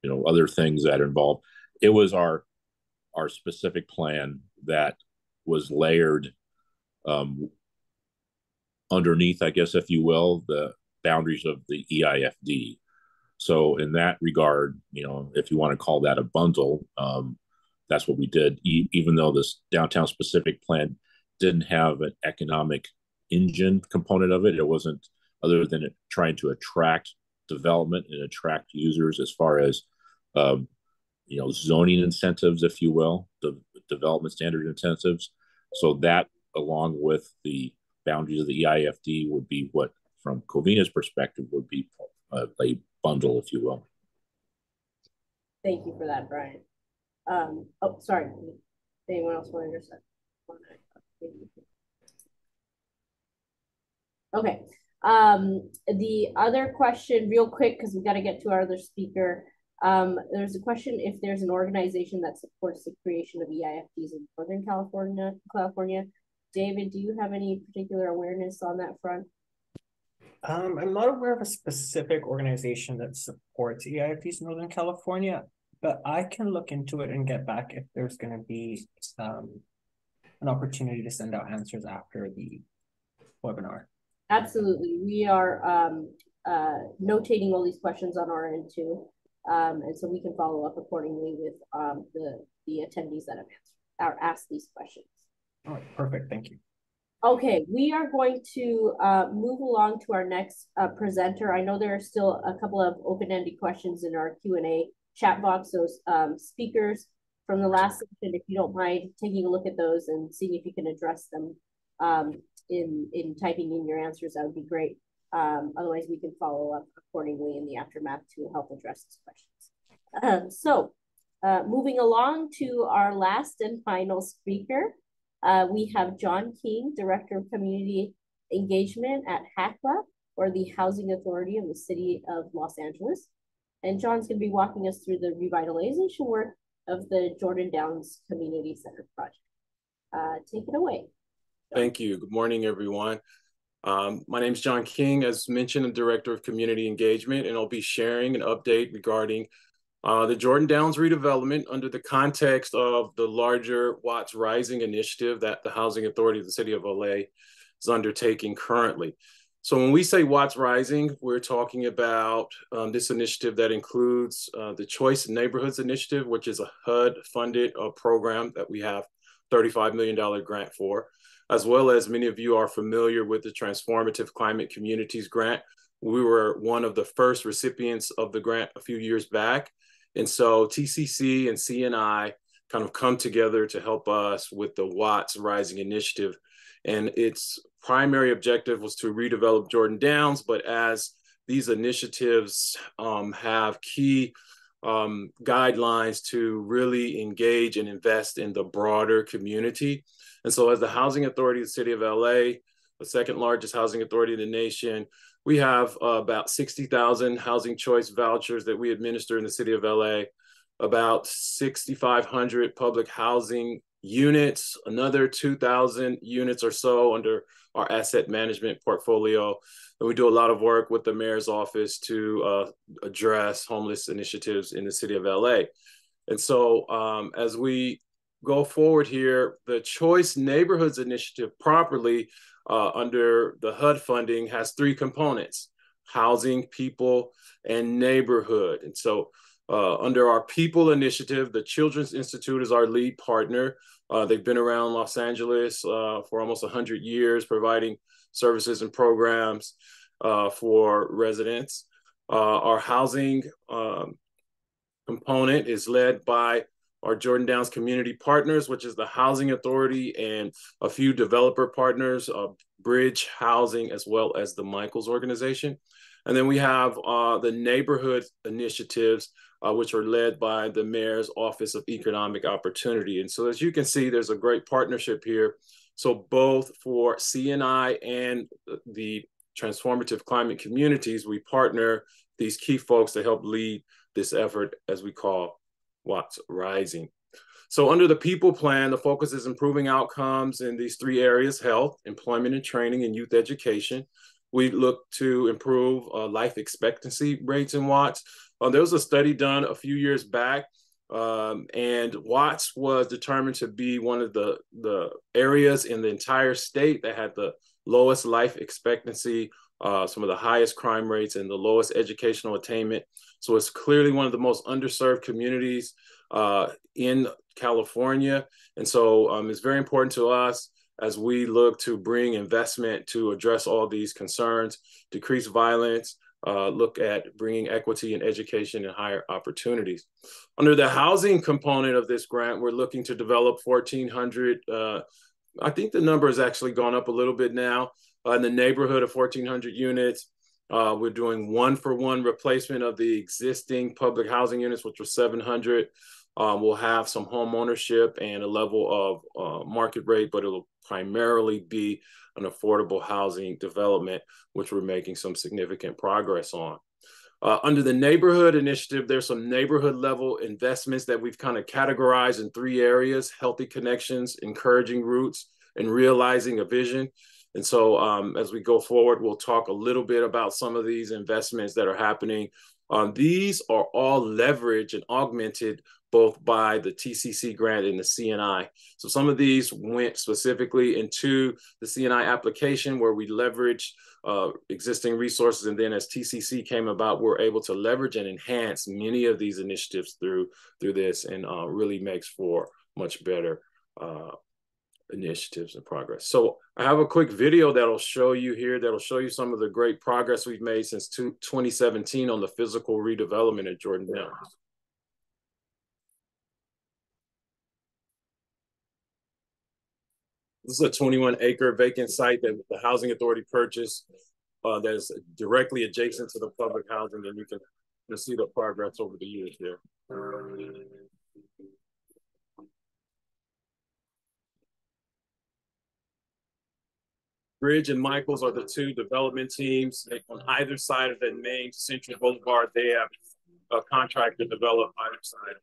Speaker 9: you know other things that involve it was our our specific plan that was layered um, underneath, I guess, if you will, the boundaries of the EIFD. So in that regard, you know, if you want to call that a bundle, um, that's what we did. E even though this downtown specific plan didn't have an economic engine component of it, it wasn't other than it trying to attract development and attract users as far as um, you know zoning incentives, if you will, the development standard incentives. So that, along with the boundaries of the EIFD, would be what, from Covina's perspective, would be a, a bundle, if you will.
Speaker 1: Thank you for that, Brian. Um, oh, sorry. Anyone else want to intercept? Okay. Um, the other question, real quick, because we've got to get to our other speaker. Um, there's a question if there's an organization that supports the creation of EIFDs in Northern California. California, David, do you have any particular awareness on that front?
Speaker 7: Um, I'm not aware of a specific organization that supports EIFDs in Northern California, but I can look into it and get back if there's going to be um, an opportunity to send out answers after the webinar.
Speaker 1: Absolutely. We are um, uh, notating all these questions on our end too. Um, and so we can follow up accordingly with um, the, the attendees that have answered, or asked these questions.
Speaker 7: All right, perfect, thank you.
Speaker 1: Okay, we are going to uh, move along to our next uh, presenter. I know there are still a couple of open-ended questions in our Q&A chat box. Those um, speakers from the last session, if you don't mind taking a look at those and seeing if you can address them um, in, in typing in your answers, that would be great. Um, otherwise, we can follow up accordingly in the aftermath to help address these questions. Um, so, uh, moving along to our last and final speaker, uh, we have John King, Director of Community Engagement at HACLA, or the Housing Authority of the City of Los Angeles. And John's going to be walking us through the revitalization work of the Jordan Downs Community Center project. Uh, take it away.
Speaker 10: Thank you. Good morning, everyone. Um, my name is John King, as mentioned, the Director of Community Engagement, and I'll be sharing an update regarding uh, the Jordan Downs redevelopment under the context of the larger Watts Rising initiative that the Housing Authority of the City of LA is undertaking currently. So when we say Watts Rising, we're talking about um, this initiative that includes uh, the Choice Neighborhoods Initiative, which is a HUD-funded uh, program that we have $35 million grant for, as well as many of you are familiar with the Transformative Climate Communities Grant. We were one of the first recipients of the grant a few years back. And so TCC and CNI kind of come together to help us with the Watts Rising Initiative. And its primary objective was to redevelop Jordan Downs, but as these initiatives um, have key um, guidelines to really engage and invest in the broader community. And so as the Housing Authority of the City of LA, the second largest housing authority in the nation, we have uh, about 60,000 housing choice vouchers that we administer in the city of LA, about 6,500 public housing units, another 2,000 units or so under our asset management portfolio. And we do a lot of work with the mayor's office to uh, address homeless initiatives in the city of LA. And so um, as we go forward here, the Choice Neighborhoods Initiative properly uh, under the HUD funding has three components, housing, people, and neighborhood. And so uh, under our People Initiative, the Children's Institute is our lead partner. Uh, they've been around Los Angeles uh, for almost 100 years, providing services and programs uh, for residents. Uh, our housing um, component is led by our Jordan Downs Community Partners, which is the Housing Authority and a few developer partners, uh, Bridge Housing, as well as the Michaels Organization. And then we have uh, the neighborhood initiatives, uh, which are led by the Mayor's Office of Economic Opportunity. And so as you can see, there's a great partnership here. So both for CNI and the transformative climate communities, we partner these key folks to help lead this effort as we call Watts Rising. So under the people plan, the focus is improving outcomes in these three areas, health, employment and training, and youth education. We look to improve uh, life expectancy rates in Watts. Uh, there was a study done a few years back, um, and Watts was determined to be one of the, the areas in the entire state that had the lowest life expectancy, uh, some of the highest crime rates, and the lowest educational attainment. So it's clearly one of the most underserved communities uh, in California. And so um, it's very important to us as we look to bring investment to address all these concerns, decrease violence, uh, look at bringing equity and education and higher opportunities. Under the housing component of this grant, we're looking to develop 1,400, uh, I think the number has actually gone up a little bit now, uh, in the neighborhood of 1,400 units. Uh, we're doing one for one replacement of the existing public housing units, which were 700. Um, we'll have some home ownership and a level of uh, market rate, but it'll primarily be an affordable housing development, which we're making some significant progress on. Uh, under the neighborhood initiative, there's some neighborhood level investments that we've kind of categorized in three areas, healthy connections, encouraging roots, and realizing a vision. And so um, as we go forward, we'll talk a little bit about some of these investments that are happening. Um, these are all leveraged and augmented both by the TCC grant and the CNI. So some of these went specifically into the CNI application where we leveraged uh, existing resources. And then as TCC came about, we're able to leverage and enhance many of these initiatives through, through this and uh, really makes for much better uh, initiatives and progress. So I have a quick video that'll show you here, that'll show you some of the great progress we've made since 2017 on the physical redevelopment at Jordan Downs. This is a 21 acre vacant site that the Housing Authority purchased uh, that is directly adjacent to the public housing and you can, you can see the progress over the years there. Bridge and Michaels are the two development teams on either side of the main Century Boulevard. They have a contractor to develop either side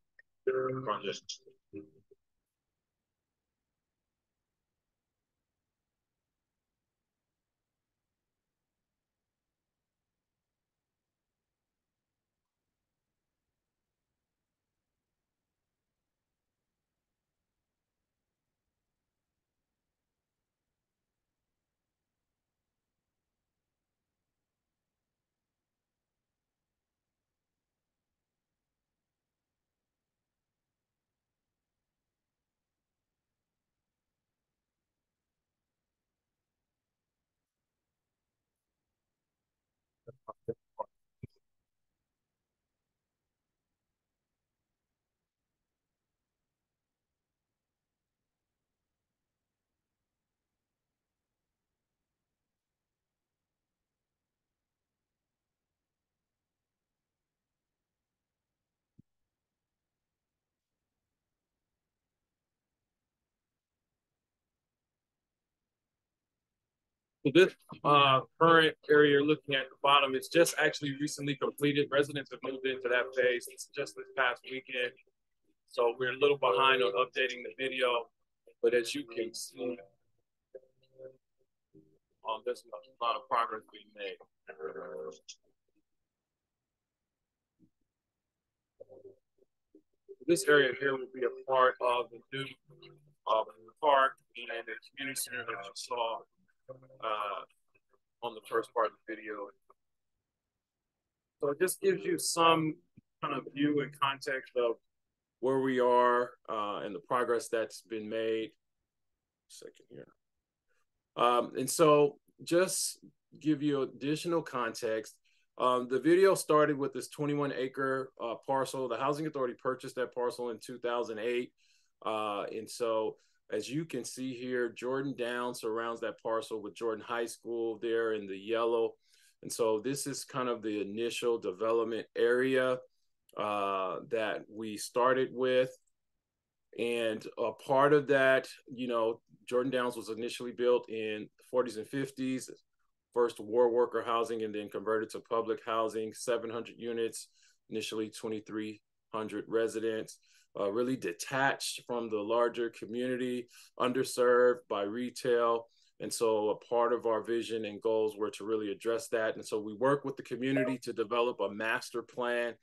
Speaker 10: So this uh, current area you're looking at the bottom, is just actually recently completed. Residents have moved into that phase. It's just this past weekend. So we're a little behind on updating the video, but as you can see, um, there's a lot of progress being made. This area here will be a part of the new uh, park and the community center that you saw uh, on the first part of the video. So it just gives you some kind of view and context of where we are uh, and the progress that's been made. Second here. Um, and so just give you additional context. Um, the video started with this 21 acre uh, parcel. The Housing Authority purchased that parcel in 2008. Uh, and so as you can see here, Jordan Downs surrounds that parcel with Jordan High School there in the yellow. And so this is kind of the initial development area uh, that we started with. And a part of that, you know, Jordan Downs was initially built in the 40s and 50s, first war worker housing and then converted to public housing, 700 units, initially 2,300 residents uh, really detached from the larger community, underserved by retail. And so, a part of our vision and goals were to really address that. And so, we work with the community to develop a master plan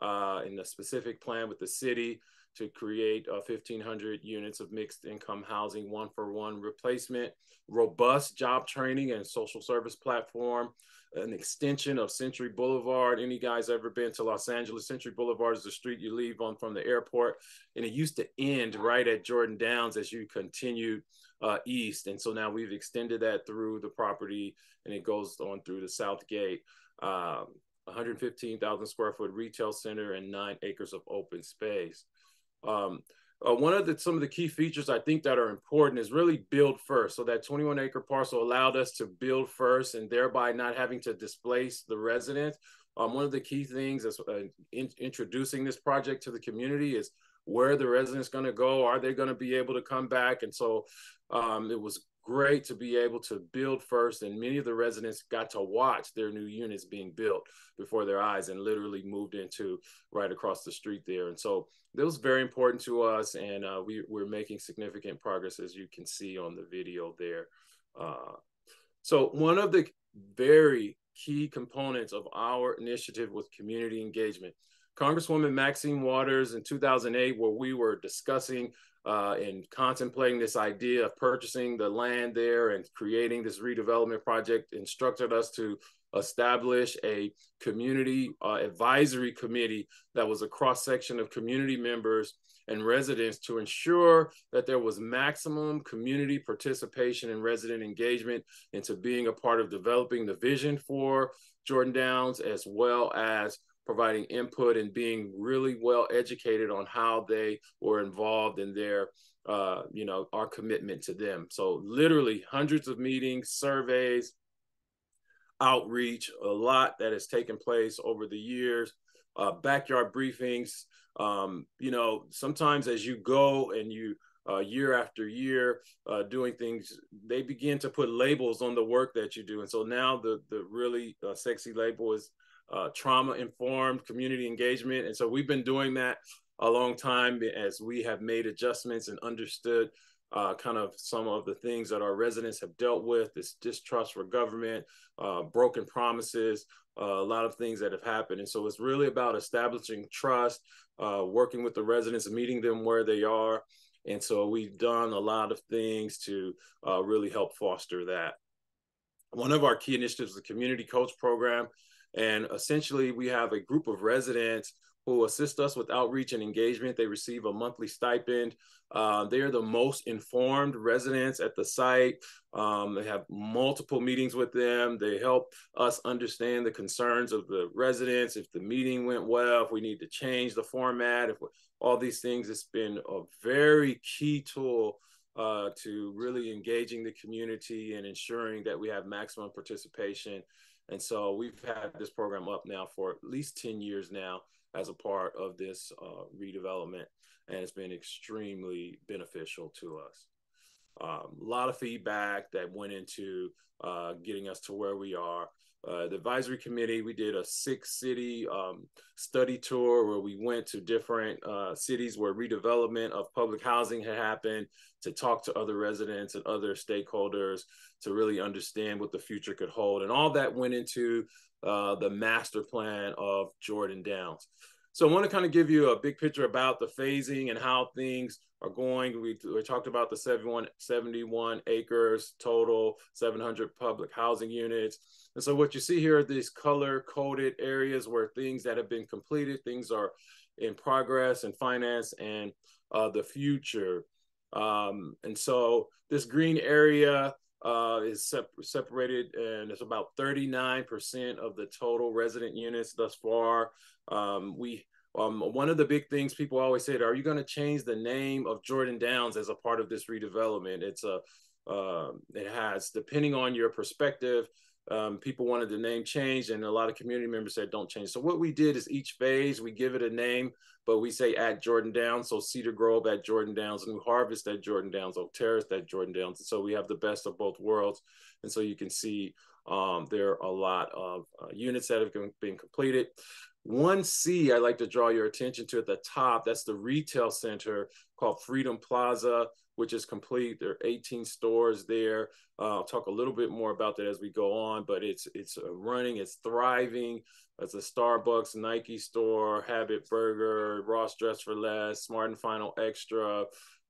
Speaker 10: uh, and a specific plan with the city to create uh, 1,500 units of mixed income housing, one for one replacement, robust job training and social service platform, an extension of Century Boulevard. Any guys ever been to Los Angeles? Century Boulevard is the street you leave on from the airport, and it used to end right at Jordan Downs as you continued uh, east. And so now we've extended that through the property, and it goes on through the South Gate. Um, 115,000 square foot retail center and nine acres of open space. Um, uh, one of the some of the key features I think that are important is really build first. So that 21 acre parcel allowed us to build first and thereby not having to displace the residents. Um, one of the key things is uh, in, introducing this project to the community is where the residents going to go. Are they going to be able to come back? And so um, it was great to be able to build first and many of the residents got to watch their new units being built before their eyes and literally moved into right across the street there. And so that was very important to us and uh, we, we're making significant progress as you can see on the video there. Uh, so one of the very key components of our initiative was community engagement. Congresswoman maxine waters in 2008 where we were discussing uh, and contemplating this idea of purchasing the land there and creating this redevelopment project instructed us to establish a community uh, advisory committee that was a cross section of community members and residents to ensure that there was maximum community participation and resident engagement into being a part of developing the vision for Jordan Downs as well as providing input and being really well educated on how they were involved in their uh, you know, our commitment to them. So literally hundreds of meetings, surveys, outreach, a lot that has taken place over the years, uh, backyard briefings. Um, you know, sometimes as you go and you uh, year after year uh, doing things, they begin to put labels on the work that you do. And so now the the really uh, sexy label is uh, trauma informed community engagement. And so we've been doing that a long time as we have made adjustments and understood uh, kind of some of the things that our residents have dealt with this distrust for government, uh, broken promises, uh, a lot of things that have happened. And so it's really about establishing trust, uh, working with the residents, meeting them where they are. And so we've done a lot of things to uh, really help foster that. One of our key initiatives the Community Coach Program. And essentially, we have a group of residents who assist us with outreach and engagement. They receive a monthly stipend. Uh, they are the most informed residents at the site. Um, they have multiple meetings with them. They help us understand the concerns of the residents. If the meeting went well, if we need to change the format, if all these things, it's been a very key tool uh, to really engaging the community and ensuring that we have maximum participation. And so we've had this program up now for at least 10 years now as a part of this uh, redevelopment, and it's been extremely beneficial to us. Um, a lot of feedback that went into uh, getting us to where we are. Uh, the advisory committee, we did a six city um, study tour where we went to different uh, cities where redevelopment of public housing had happened to talk to other residents and other stakeholders to really understand what the future could hold. And all that went into uh, the master plan of Jordan Downs. So I want to kind of give you a big picture about the phasing and how things are going. We, we talked about the 71, 71 acres total, 700 public housing units. And so what you see here are these color coded areas where things that have been completed, things are in progress and finance and uh, the future. Um, and so this green area uh, is sep- separated, and it's about 39% of the total resident units thus far. Um, we um, one of the big things people always said, are you going to change the name of Jordan Downs as a part of this redevelopment? It's a uh, it has, depending on your perspective, um, people wanted the name changed, and a lot of community members said don't change. So what we did is each phase we give it a name, but we say at Jordan Downs. So Cedar Grove at Jordan Downs, New Harvest at Jordan Downs, Oak Terrace at Jordan Downs. And so we have the best of both worlds, and so you can see um, there are a lot of uh, units that have been completed. One C I'd like to draw your attention to at the top. That's the retail center called Freedom Plaza which is complete. There are 18 stores there. Uh, I'll talk a little bit more about that as we go on, but it's it's uh, running, it's thriving. It's a Starbucks, Nike store, Habit Burger, Ross Dress for Less, Smart and Final Extra.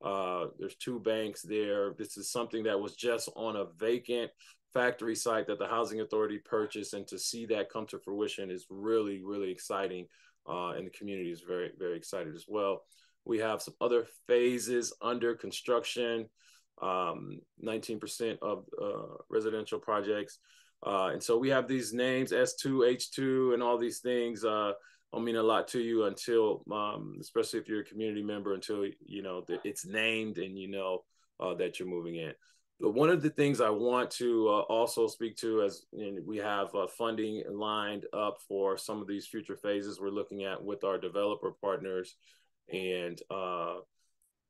Speaker 10: Uh, there's two banks there. This is something that was just on a vacant factory site that the housing authority purchased, and to see that come to fruition is really, really exciting. Uh, and the community is very, very excited as well. We have some other phases under construction, um, 19% of uh, residential projects. Uh, and so we have these names S2, H2, and all these things uh, don't mean a lot to you until, um, especially if you're a community member, until you know that it's named and you know uh, that you're moving in. But one of the things I want to uh, also speak to as we have uh, funding lined up for some of these future phases we're looking at with our developer partners and uh,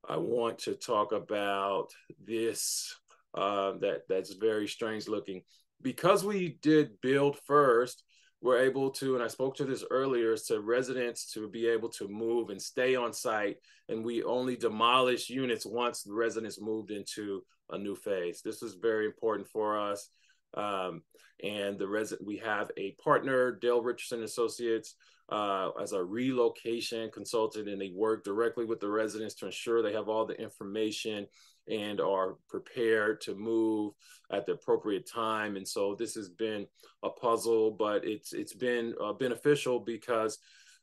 Speaker 10: I want to talk about this uh, that that's very strange looking because we did build first. We're able to, and I spoke to this earlier, to residents to be able to move and stay on site. And we only demolish units once the residents moved into a new phase. This is very important for us. Um, and the resident, we have a partner, Dale Richardson Associates, uh, as a relocation consultant, and they work directly with the residents to ensure they have all the information and are prepared to move at the appropriate time. And so this has been a puzzle, but it's it's been uh, beneficial because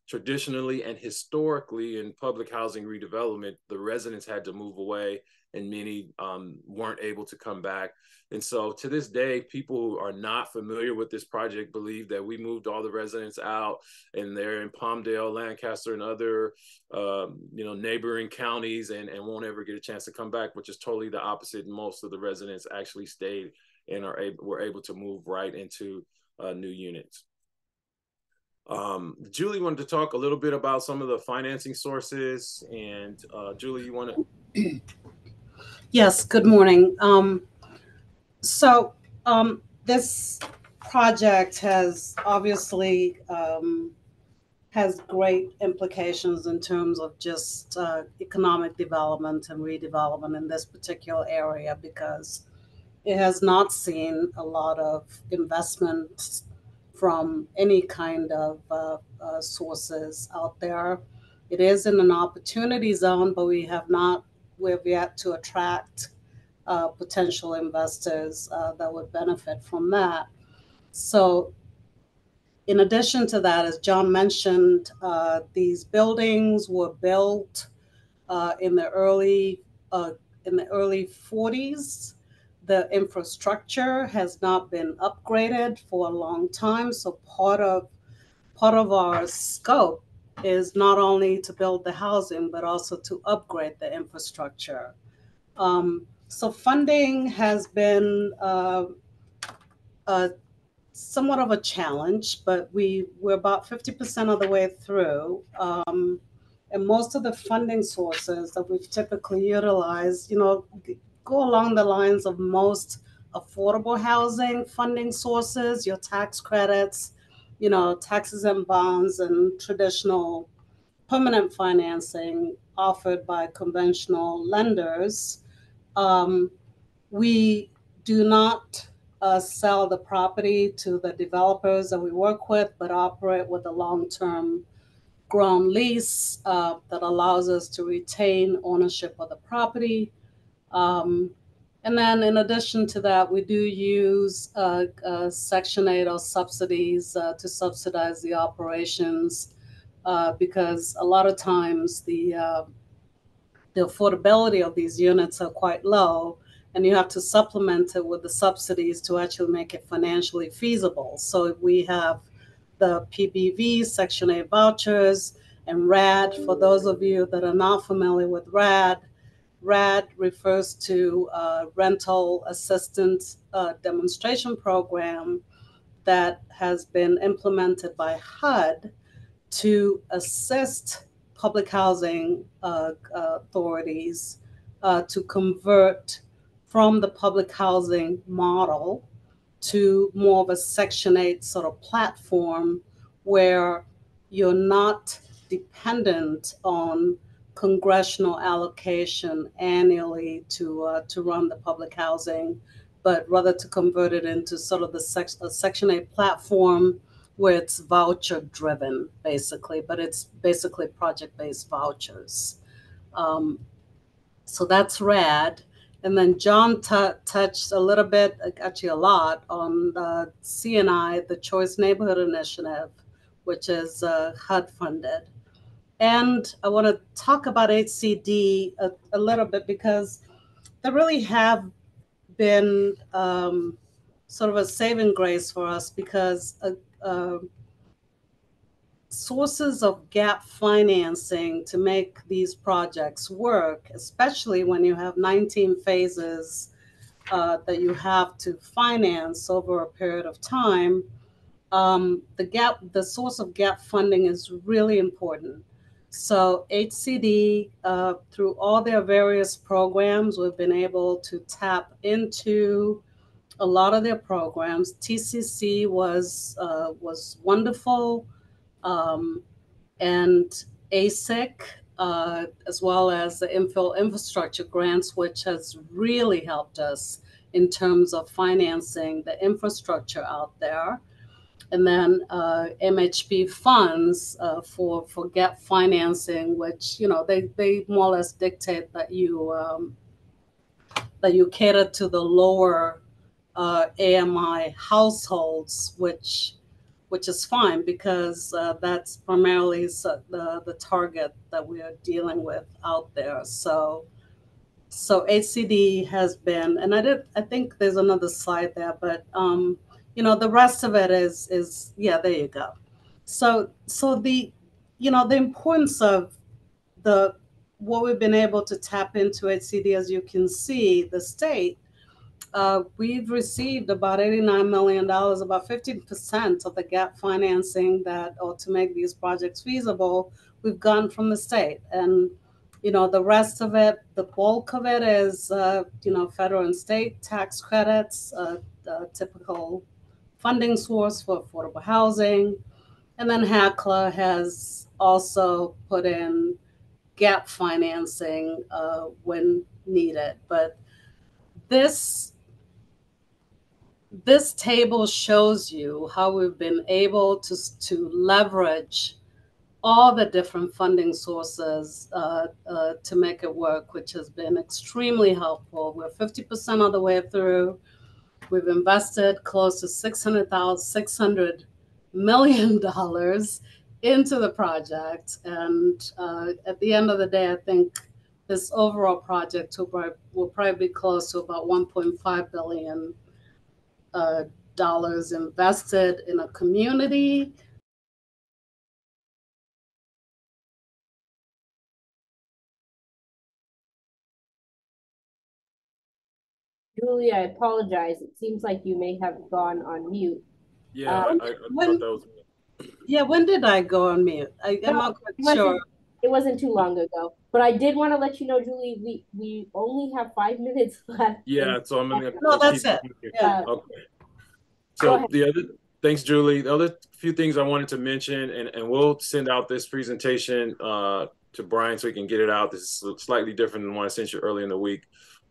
Speaker 10: traditionally and historically in public housing redevelopment, the residents had to move away and many um, weren't able to come back. And so to this day, people who are not familiar with this project believe that we moved all the residents out and they're in Palmdale, Lancaster, and other, um, you know, neighboring counties and, and won't ever get a chance to come back, which is totally the opposite. Most of the residents actually stayed and are able, were able to move right into uh, new units. Um, Julie wanted to talk a little bit about some of the financing sources and uh, Julie, you want to?
Speaker 11: Yes, good morning. Um, so um, this project has obviously um, has great implications in terms of just uh, economic development and redevelopment in this particular area because it has not seen a lot of investment from any kind of uh, uh, sources out there. It is in an opportunity zone, but we have not, we've yet to attract uh, potential investors uh, that would benefit from that. So, in addition to that, as John mentioned, uh, these buildings were built uh, in the early uh, in the early 40s. The infrastructure has not been upgraded for a long time, so part of part of our scope is not only to build the housing but also to upgrade the infrastructure. Um, so funding has been uh, somewhat of a challenge, but we we're about fifty percent of the way through. Um, and most of the funding sources that we've typically utilized, you know, go along the lines of most affordable housing funding sources, your tax credits, you know, taxes and bonds, and traditional permanent financing offered by conventional lenders. Um, we do not uh, sell the property to the developers that we work with, but operate with a long-term ground lease uh, that allows us to retain ownership of the property. Um, and then in addition to that, we do use uh, uh, Section 8 or subsidies uh, to subsidize the operations uh, because a lot of times the uh, the affordability of these units are quite low and you have to supplement it with the subsidies to actually make it financially feasible. So we have the PBV Section 8 vouchers and RAD. For those of you that are not familiar with RAD, RAD refers to a rental assistance uh, demonstration program that has been implemented by HUD to assist public housing uh, authorities uh, to convert from the public housing model to more of a Section 8 sort of platform where you're not dependent on congressional allocation annually to uh, to run the public housing, but rather to convert it into sort of the sec- Section 8 platform where it's voucher driven, basically, but it's basically project based vouchers. Um, so that's RAD. And then John t- touched a little bit, actually a lot, on the CNI, the Choice Neighborhood Initiative, which is uh, HUD funded. And I want to talk about HCD a, a, little bit because there really have been um, sort of a saving grace for us because uh, uh, sources of gap financing to make these projects work, especially when you have 19 phases uh, that you have to finance over a period of time. Um, the gap, the source of gap funding is really important. So HCD, uh, through all their various programs, we've been able to tap into a lot of their programs. TCC was uh, was wonderful, um, and ASIC, uh, as well as the infill infrastructure grants, which has really helped us in terms of financing the infrastructure out there. And then uh, MHP funds uh, for for gap financing, which you know they they more or less dictate that you um, that you cater to the lower uh, AMI households, which which is fine because uh, that's primarily the the target that we are dealing with out there. So so HCD has been, and I did, I think there's another slide there, but um, you know, the rest of it is is yeah, there you go. So so the you know the importance of the what we've been able to tap into HCD as you can see, the state, uh, we've received about $89 million, about 15% of the gap financing that, or to make these projects feasible, we've gotten from the state. And, you know, the rest of it, the bulk of it is, uh, you know, federal and state tax credits, uh, typical funding source for affordable housing. And then HACLA has also put in gap financing uh, when needed. But this this table shows you how we've been able to, to leverage all the different funding sources uh, uh, to make it work, which has been extremely helpful. We're 50% of the way through. We've invested close to 600,000, 600 million dollars into the project. And uh, at the end of the day, I think this overall project will probably, will probably be close to about 1.5 billion uh, dollars invested in a community.
Speaker 1: Julie, I apologize. It seems like you may have gone on mute.
Speaker 10: Yeah,
Speaker 1: Um,
Speaker 10: I, I
Speaker 11: when-
Speaker 10: thought that was me.
Speaker 11: Yeah, when did I go on mute? I, I'm
Speaker 1: No,
Speaker 11: not
Speaker 1: it
Speaker 11: quite
Speaker 1: wasn't-
Speaker 11: sure.
Speaker 1: It wasn't too long ago, but I did want to let you know, Julie, we, we only have five minutes left.
Speaker 10: Yeah, so I'm gonna.
Speaker 11: No, that's it.
Speaker 10: moving.
Speaker 11: Yeah.
Speaker 1: Uh,
Speaker 10: Okay. So the other, thanks, Julie. The other few things I wanted to mention, and, and we'll send out this presentation uh, to Brian so he can get it out. This is slightly different than one I sent you earlier in the week.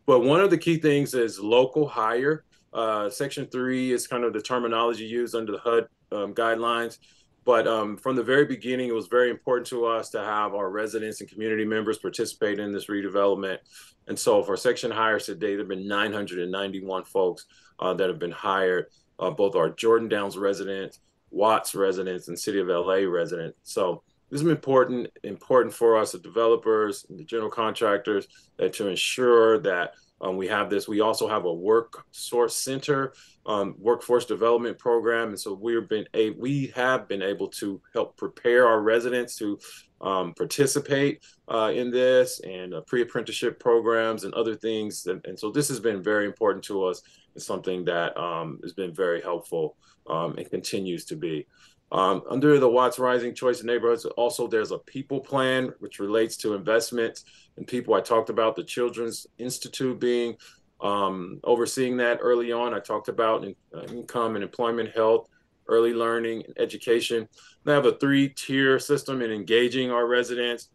Speaker 10: But one of the key things is local hire. Uh, Section three is kind of the terminology used under the HUD um, guidelines. But um, from the very beginning, it was very important to us to have our residents and community members participate in this redevelopment. And so for section hires today, there have been 991 folks uh, that have been hired, uh, both our Jordan Downs residents, Watts residents, and City of LA residents. So this is important, important for us, the developers, the general contractors, that to ensure that um, we have this. We also have a work source center, um, workforce development program, and so we've been a we have been able to help prepare our residents to um, participate uh, in this and uh, pre-apprenticeship programs and other things. And, and, so this has been very important to us. It's something that um, has been very helpful um, and continues to be. Um, under the Watts Rising Choice Neighborhoods, also there's a people plan which relates to investments and people. I talked about the Children's Institute being um, overseeing that early on. I talked about in, uh, income and employment, health, early learning, and education. They have a three-tier system in engaging our residents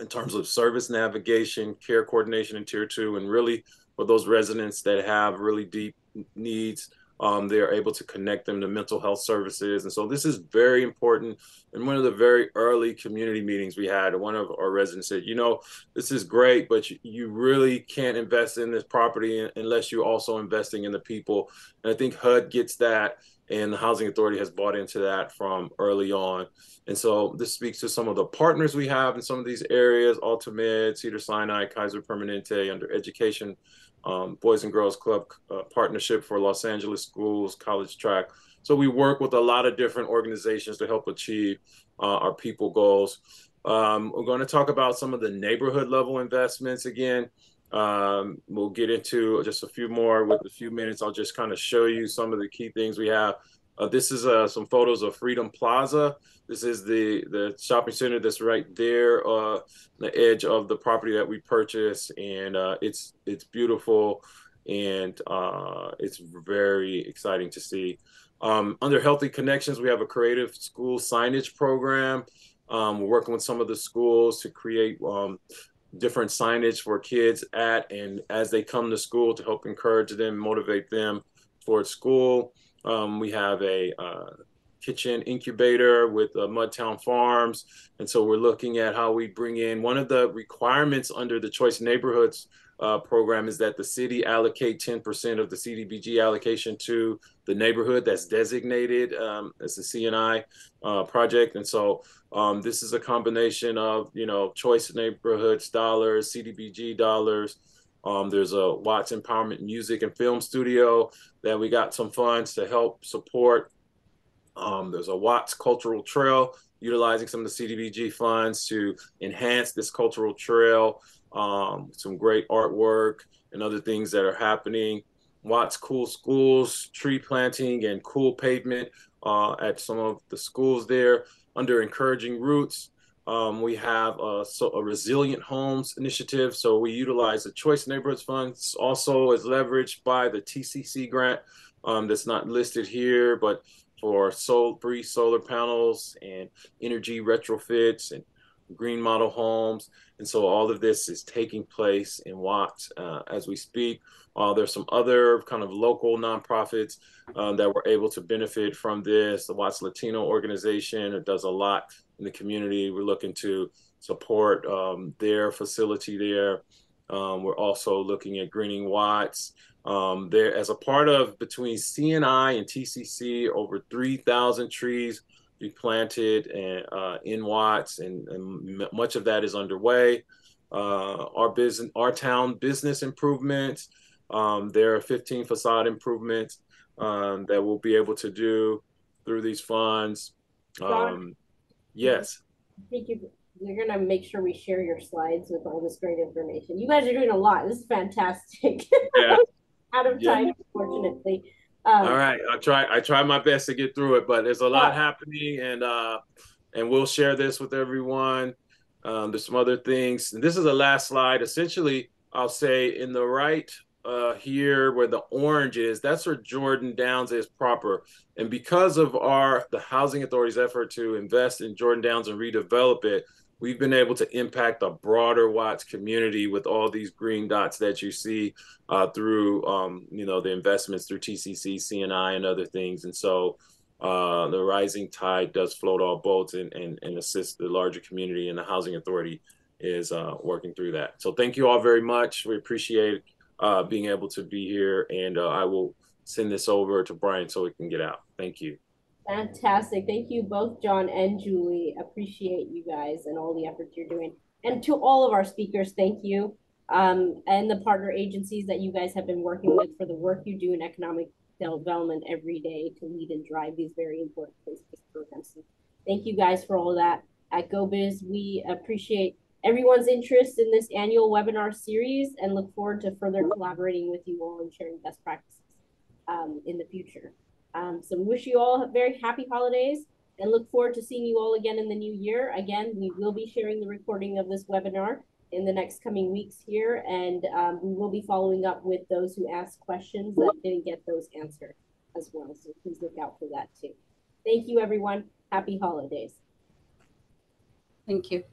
Speaker 10: in terms of service navigation, care coordination in tier two, and really for those residents that have really deep needs, um, they are able to connect them to mental health services. And so this is very important. And one of the very early community meetings we had, one of our residents said, you know, this is great, but you, you really can't invest in this property unless you're also investing in the people. And I think HUD gets that and the housing authority has bought into that from early on and so this speaks to some of the partners we have in some of these areas altamed cedar sinai kaiser permanente under education um, boys and girls club uh, partnership for los angeles schools college track so we work with a lot of different organizations to help achieve uh, our people goals um, we're going to talk about some of the neighborhood level investments again um, we'll get into just a few more with a few minutes. I'll just kind of show you some of the key things we have. Uh, this is uh, some photos of Freedom Plaza. This is the the shopping center that's right there, uh, the edge of the property that we purchased, and uh, it's it's beautiful, and uh, it's very exciting to see. Um, under Healthy Connections, we have a creative school signage program. Um, we're working with some of the schools to create um, different signage for kids at and as they come to school to help encourage them, motivate them towards school. Um, we have a uh, kitchen incubator with uh, Mudtown Farms. And so we're looking at how we bring in one of the requirements under the Choice Neighborhoods uh, program is that the city allocate 10% of the CDBG allocation to the neighborhood that's designated um, as a CNI uh, project. And so um, this is a combination of, you know, choice neighborhoods dollars, CDBG dollars, Um, there's a Watts Empowerment Music and Film Studio that we got some funds to help support. Um, there's a Watts Cultural Trail utilizing some of the CDBG funds to enhance this cultural trail. Um, some great artwork and other things that are happening. Watts Cool Schools, tree planting, and cool pavement uh, at some of the schools there under Encouraging Roots. Um, we have a, so a resilient homes initiative. So we utilize the Choice Neighborhoods Funds. Also is leveraged by the TCC grant um, that's not listed here, but for sol free solar panels and energy retrofits and green model homes. And so all of this is taking place in Watts uh, as we speak. Uh, there's some other kind of local nonprofits um, that were able to benefit from this. The Watts Latino organization it does a lot in the community. We're looking to support um, their facility there. Um, we're also looking at greening Watts. Um, there, as a part of between CNI and TCC, over 3,000 trees be planted and, uh, in Watts, and, and, much of that is underway. Uh, our business, our town business improvements. Um, there are 15 facade improvements um, that we'll be able to do through these funds. Um, yes.
Speaker 1: Thank you. We're gonna make sure we share your slides with all this great information. You guys are doing a lot. This is fantastic.
Speaker 10: Yeah.
Speaker 1: Out of
Speaker 10: Yeah.
Speaker 1: time, unfortunately. Um,
Speaker 10: All right, I try. I try my best to get through it, but there's a lot
Speaker 1: Yeah.
Speaker 10: happening, and uh, and we'll share this with everyone. Um, there's some other things. And this is the last slide. Essentially, I'll say in the right uh, here where the orange is, that's where Jordan Downs is proper. And because of our the housing authority's effort to invest in Jordan Downs and redevelop it, we've been able to impact a broader Watts community with all these green dots that you see uh, through um, you know the investments through TCC, CNI, and other things. And so uh, the rising tide does float all boats and, and, and assist the larger community, and the housing authority is uh, working through that. So thank you all very much. We appreciate uh, being able to be here, and uh, I will send this over to Brian so we can get out. Thank you.
Speaker 1: Fantastic. Thank you both, John and Julie. Appreciate you guys and all the efforts you're doing. And to all of our speakers, thank you. Um, and the partner agencies that you guys have been working with for the work you do in economic development every day to lead and drive these very important programs. Thank you guys for all that. At GoBiz, we appreciate everyone's interest in this annual webinar series and look forward to further collaborating with you all and sharing best practices um, in the future. Um, so we wish you all very happy holidays and look forward to seeing you all again in the new year. Again, we will be sharing the recording of this webinar in the next coming weeks here, and um, we will be following up with those who asked questions that didn't get those answered as well. So please look out for that too. Thank you, everyone. Happy holidays.
Speaker 11: Thank you.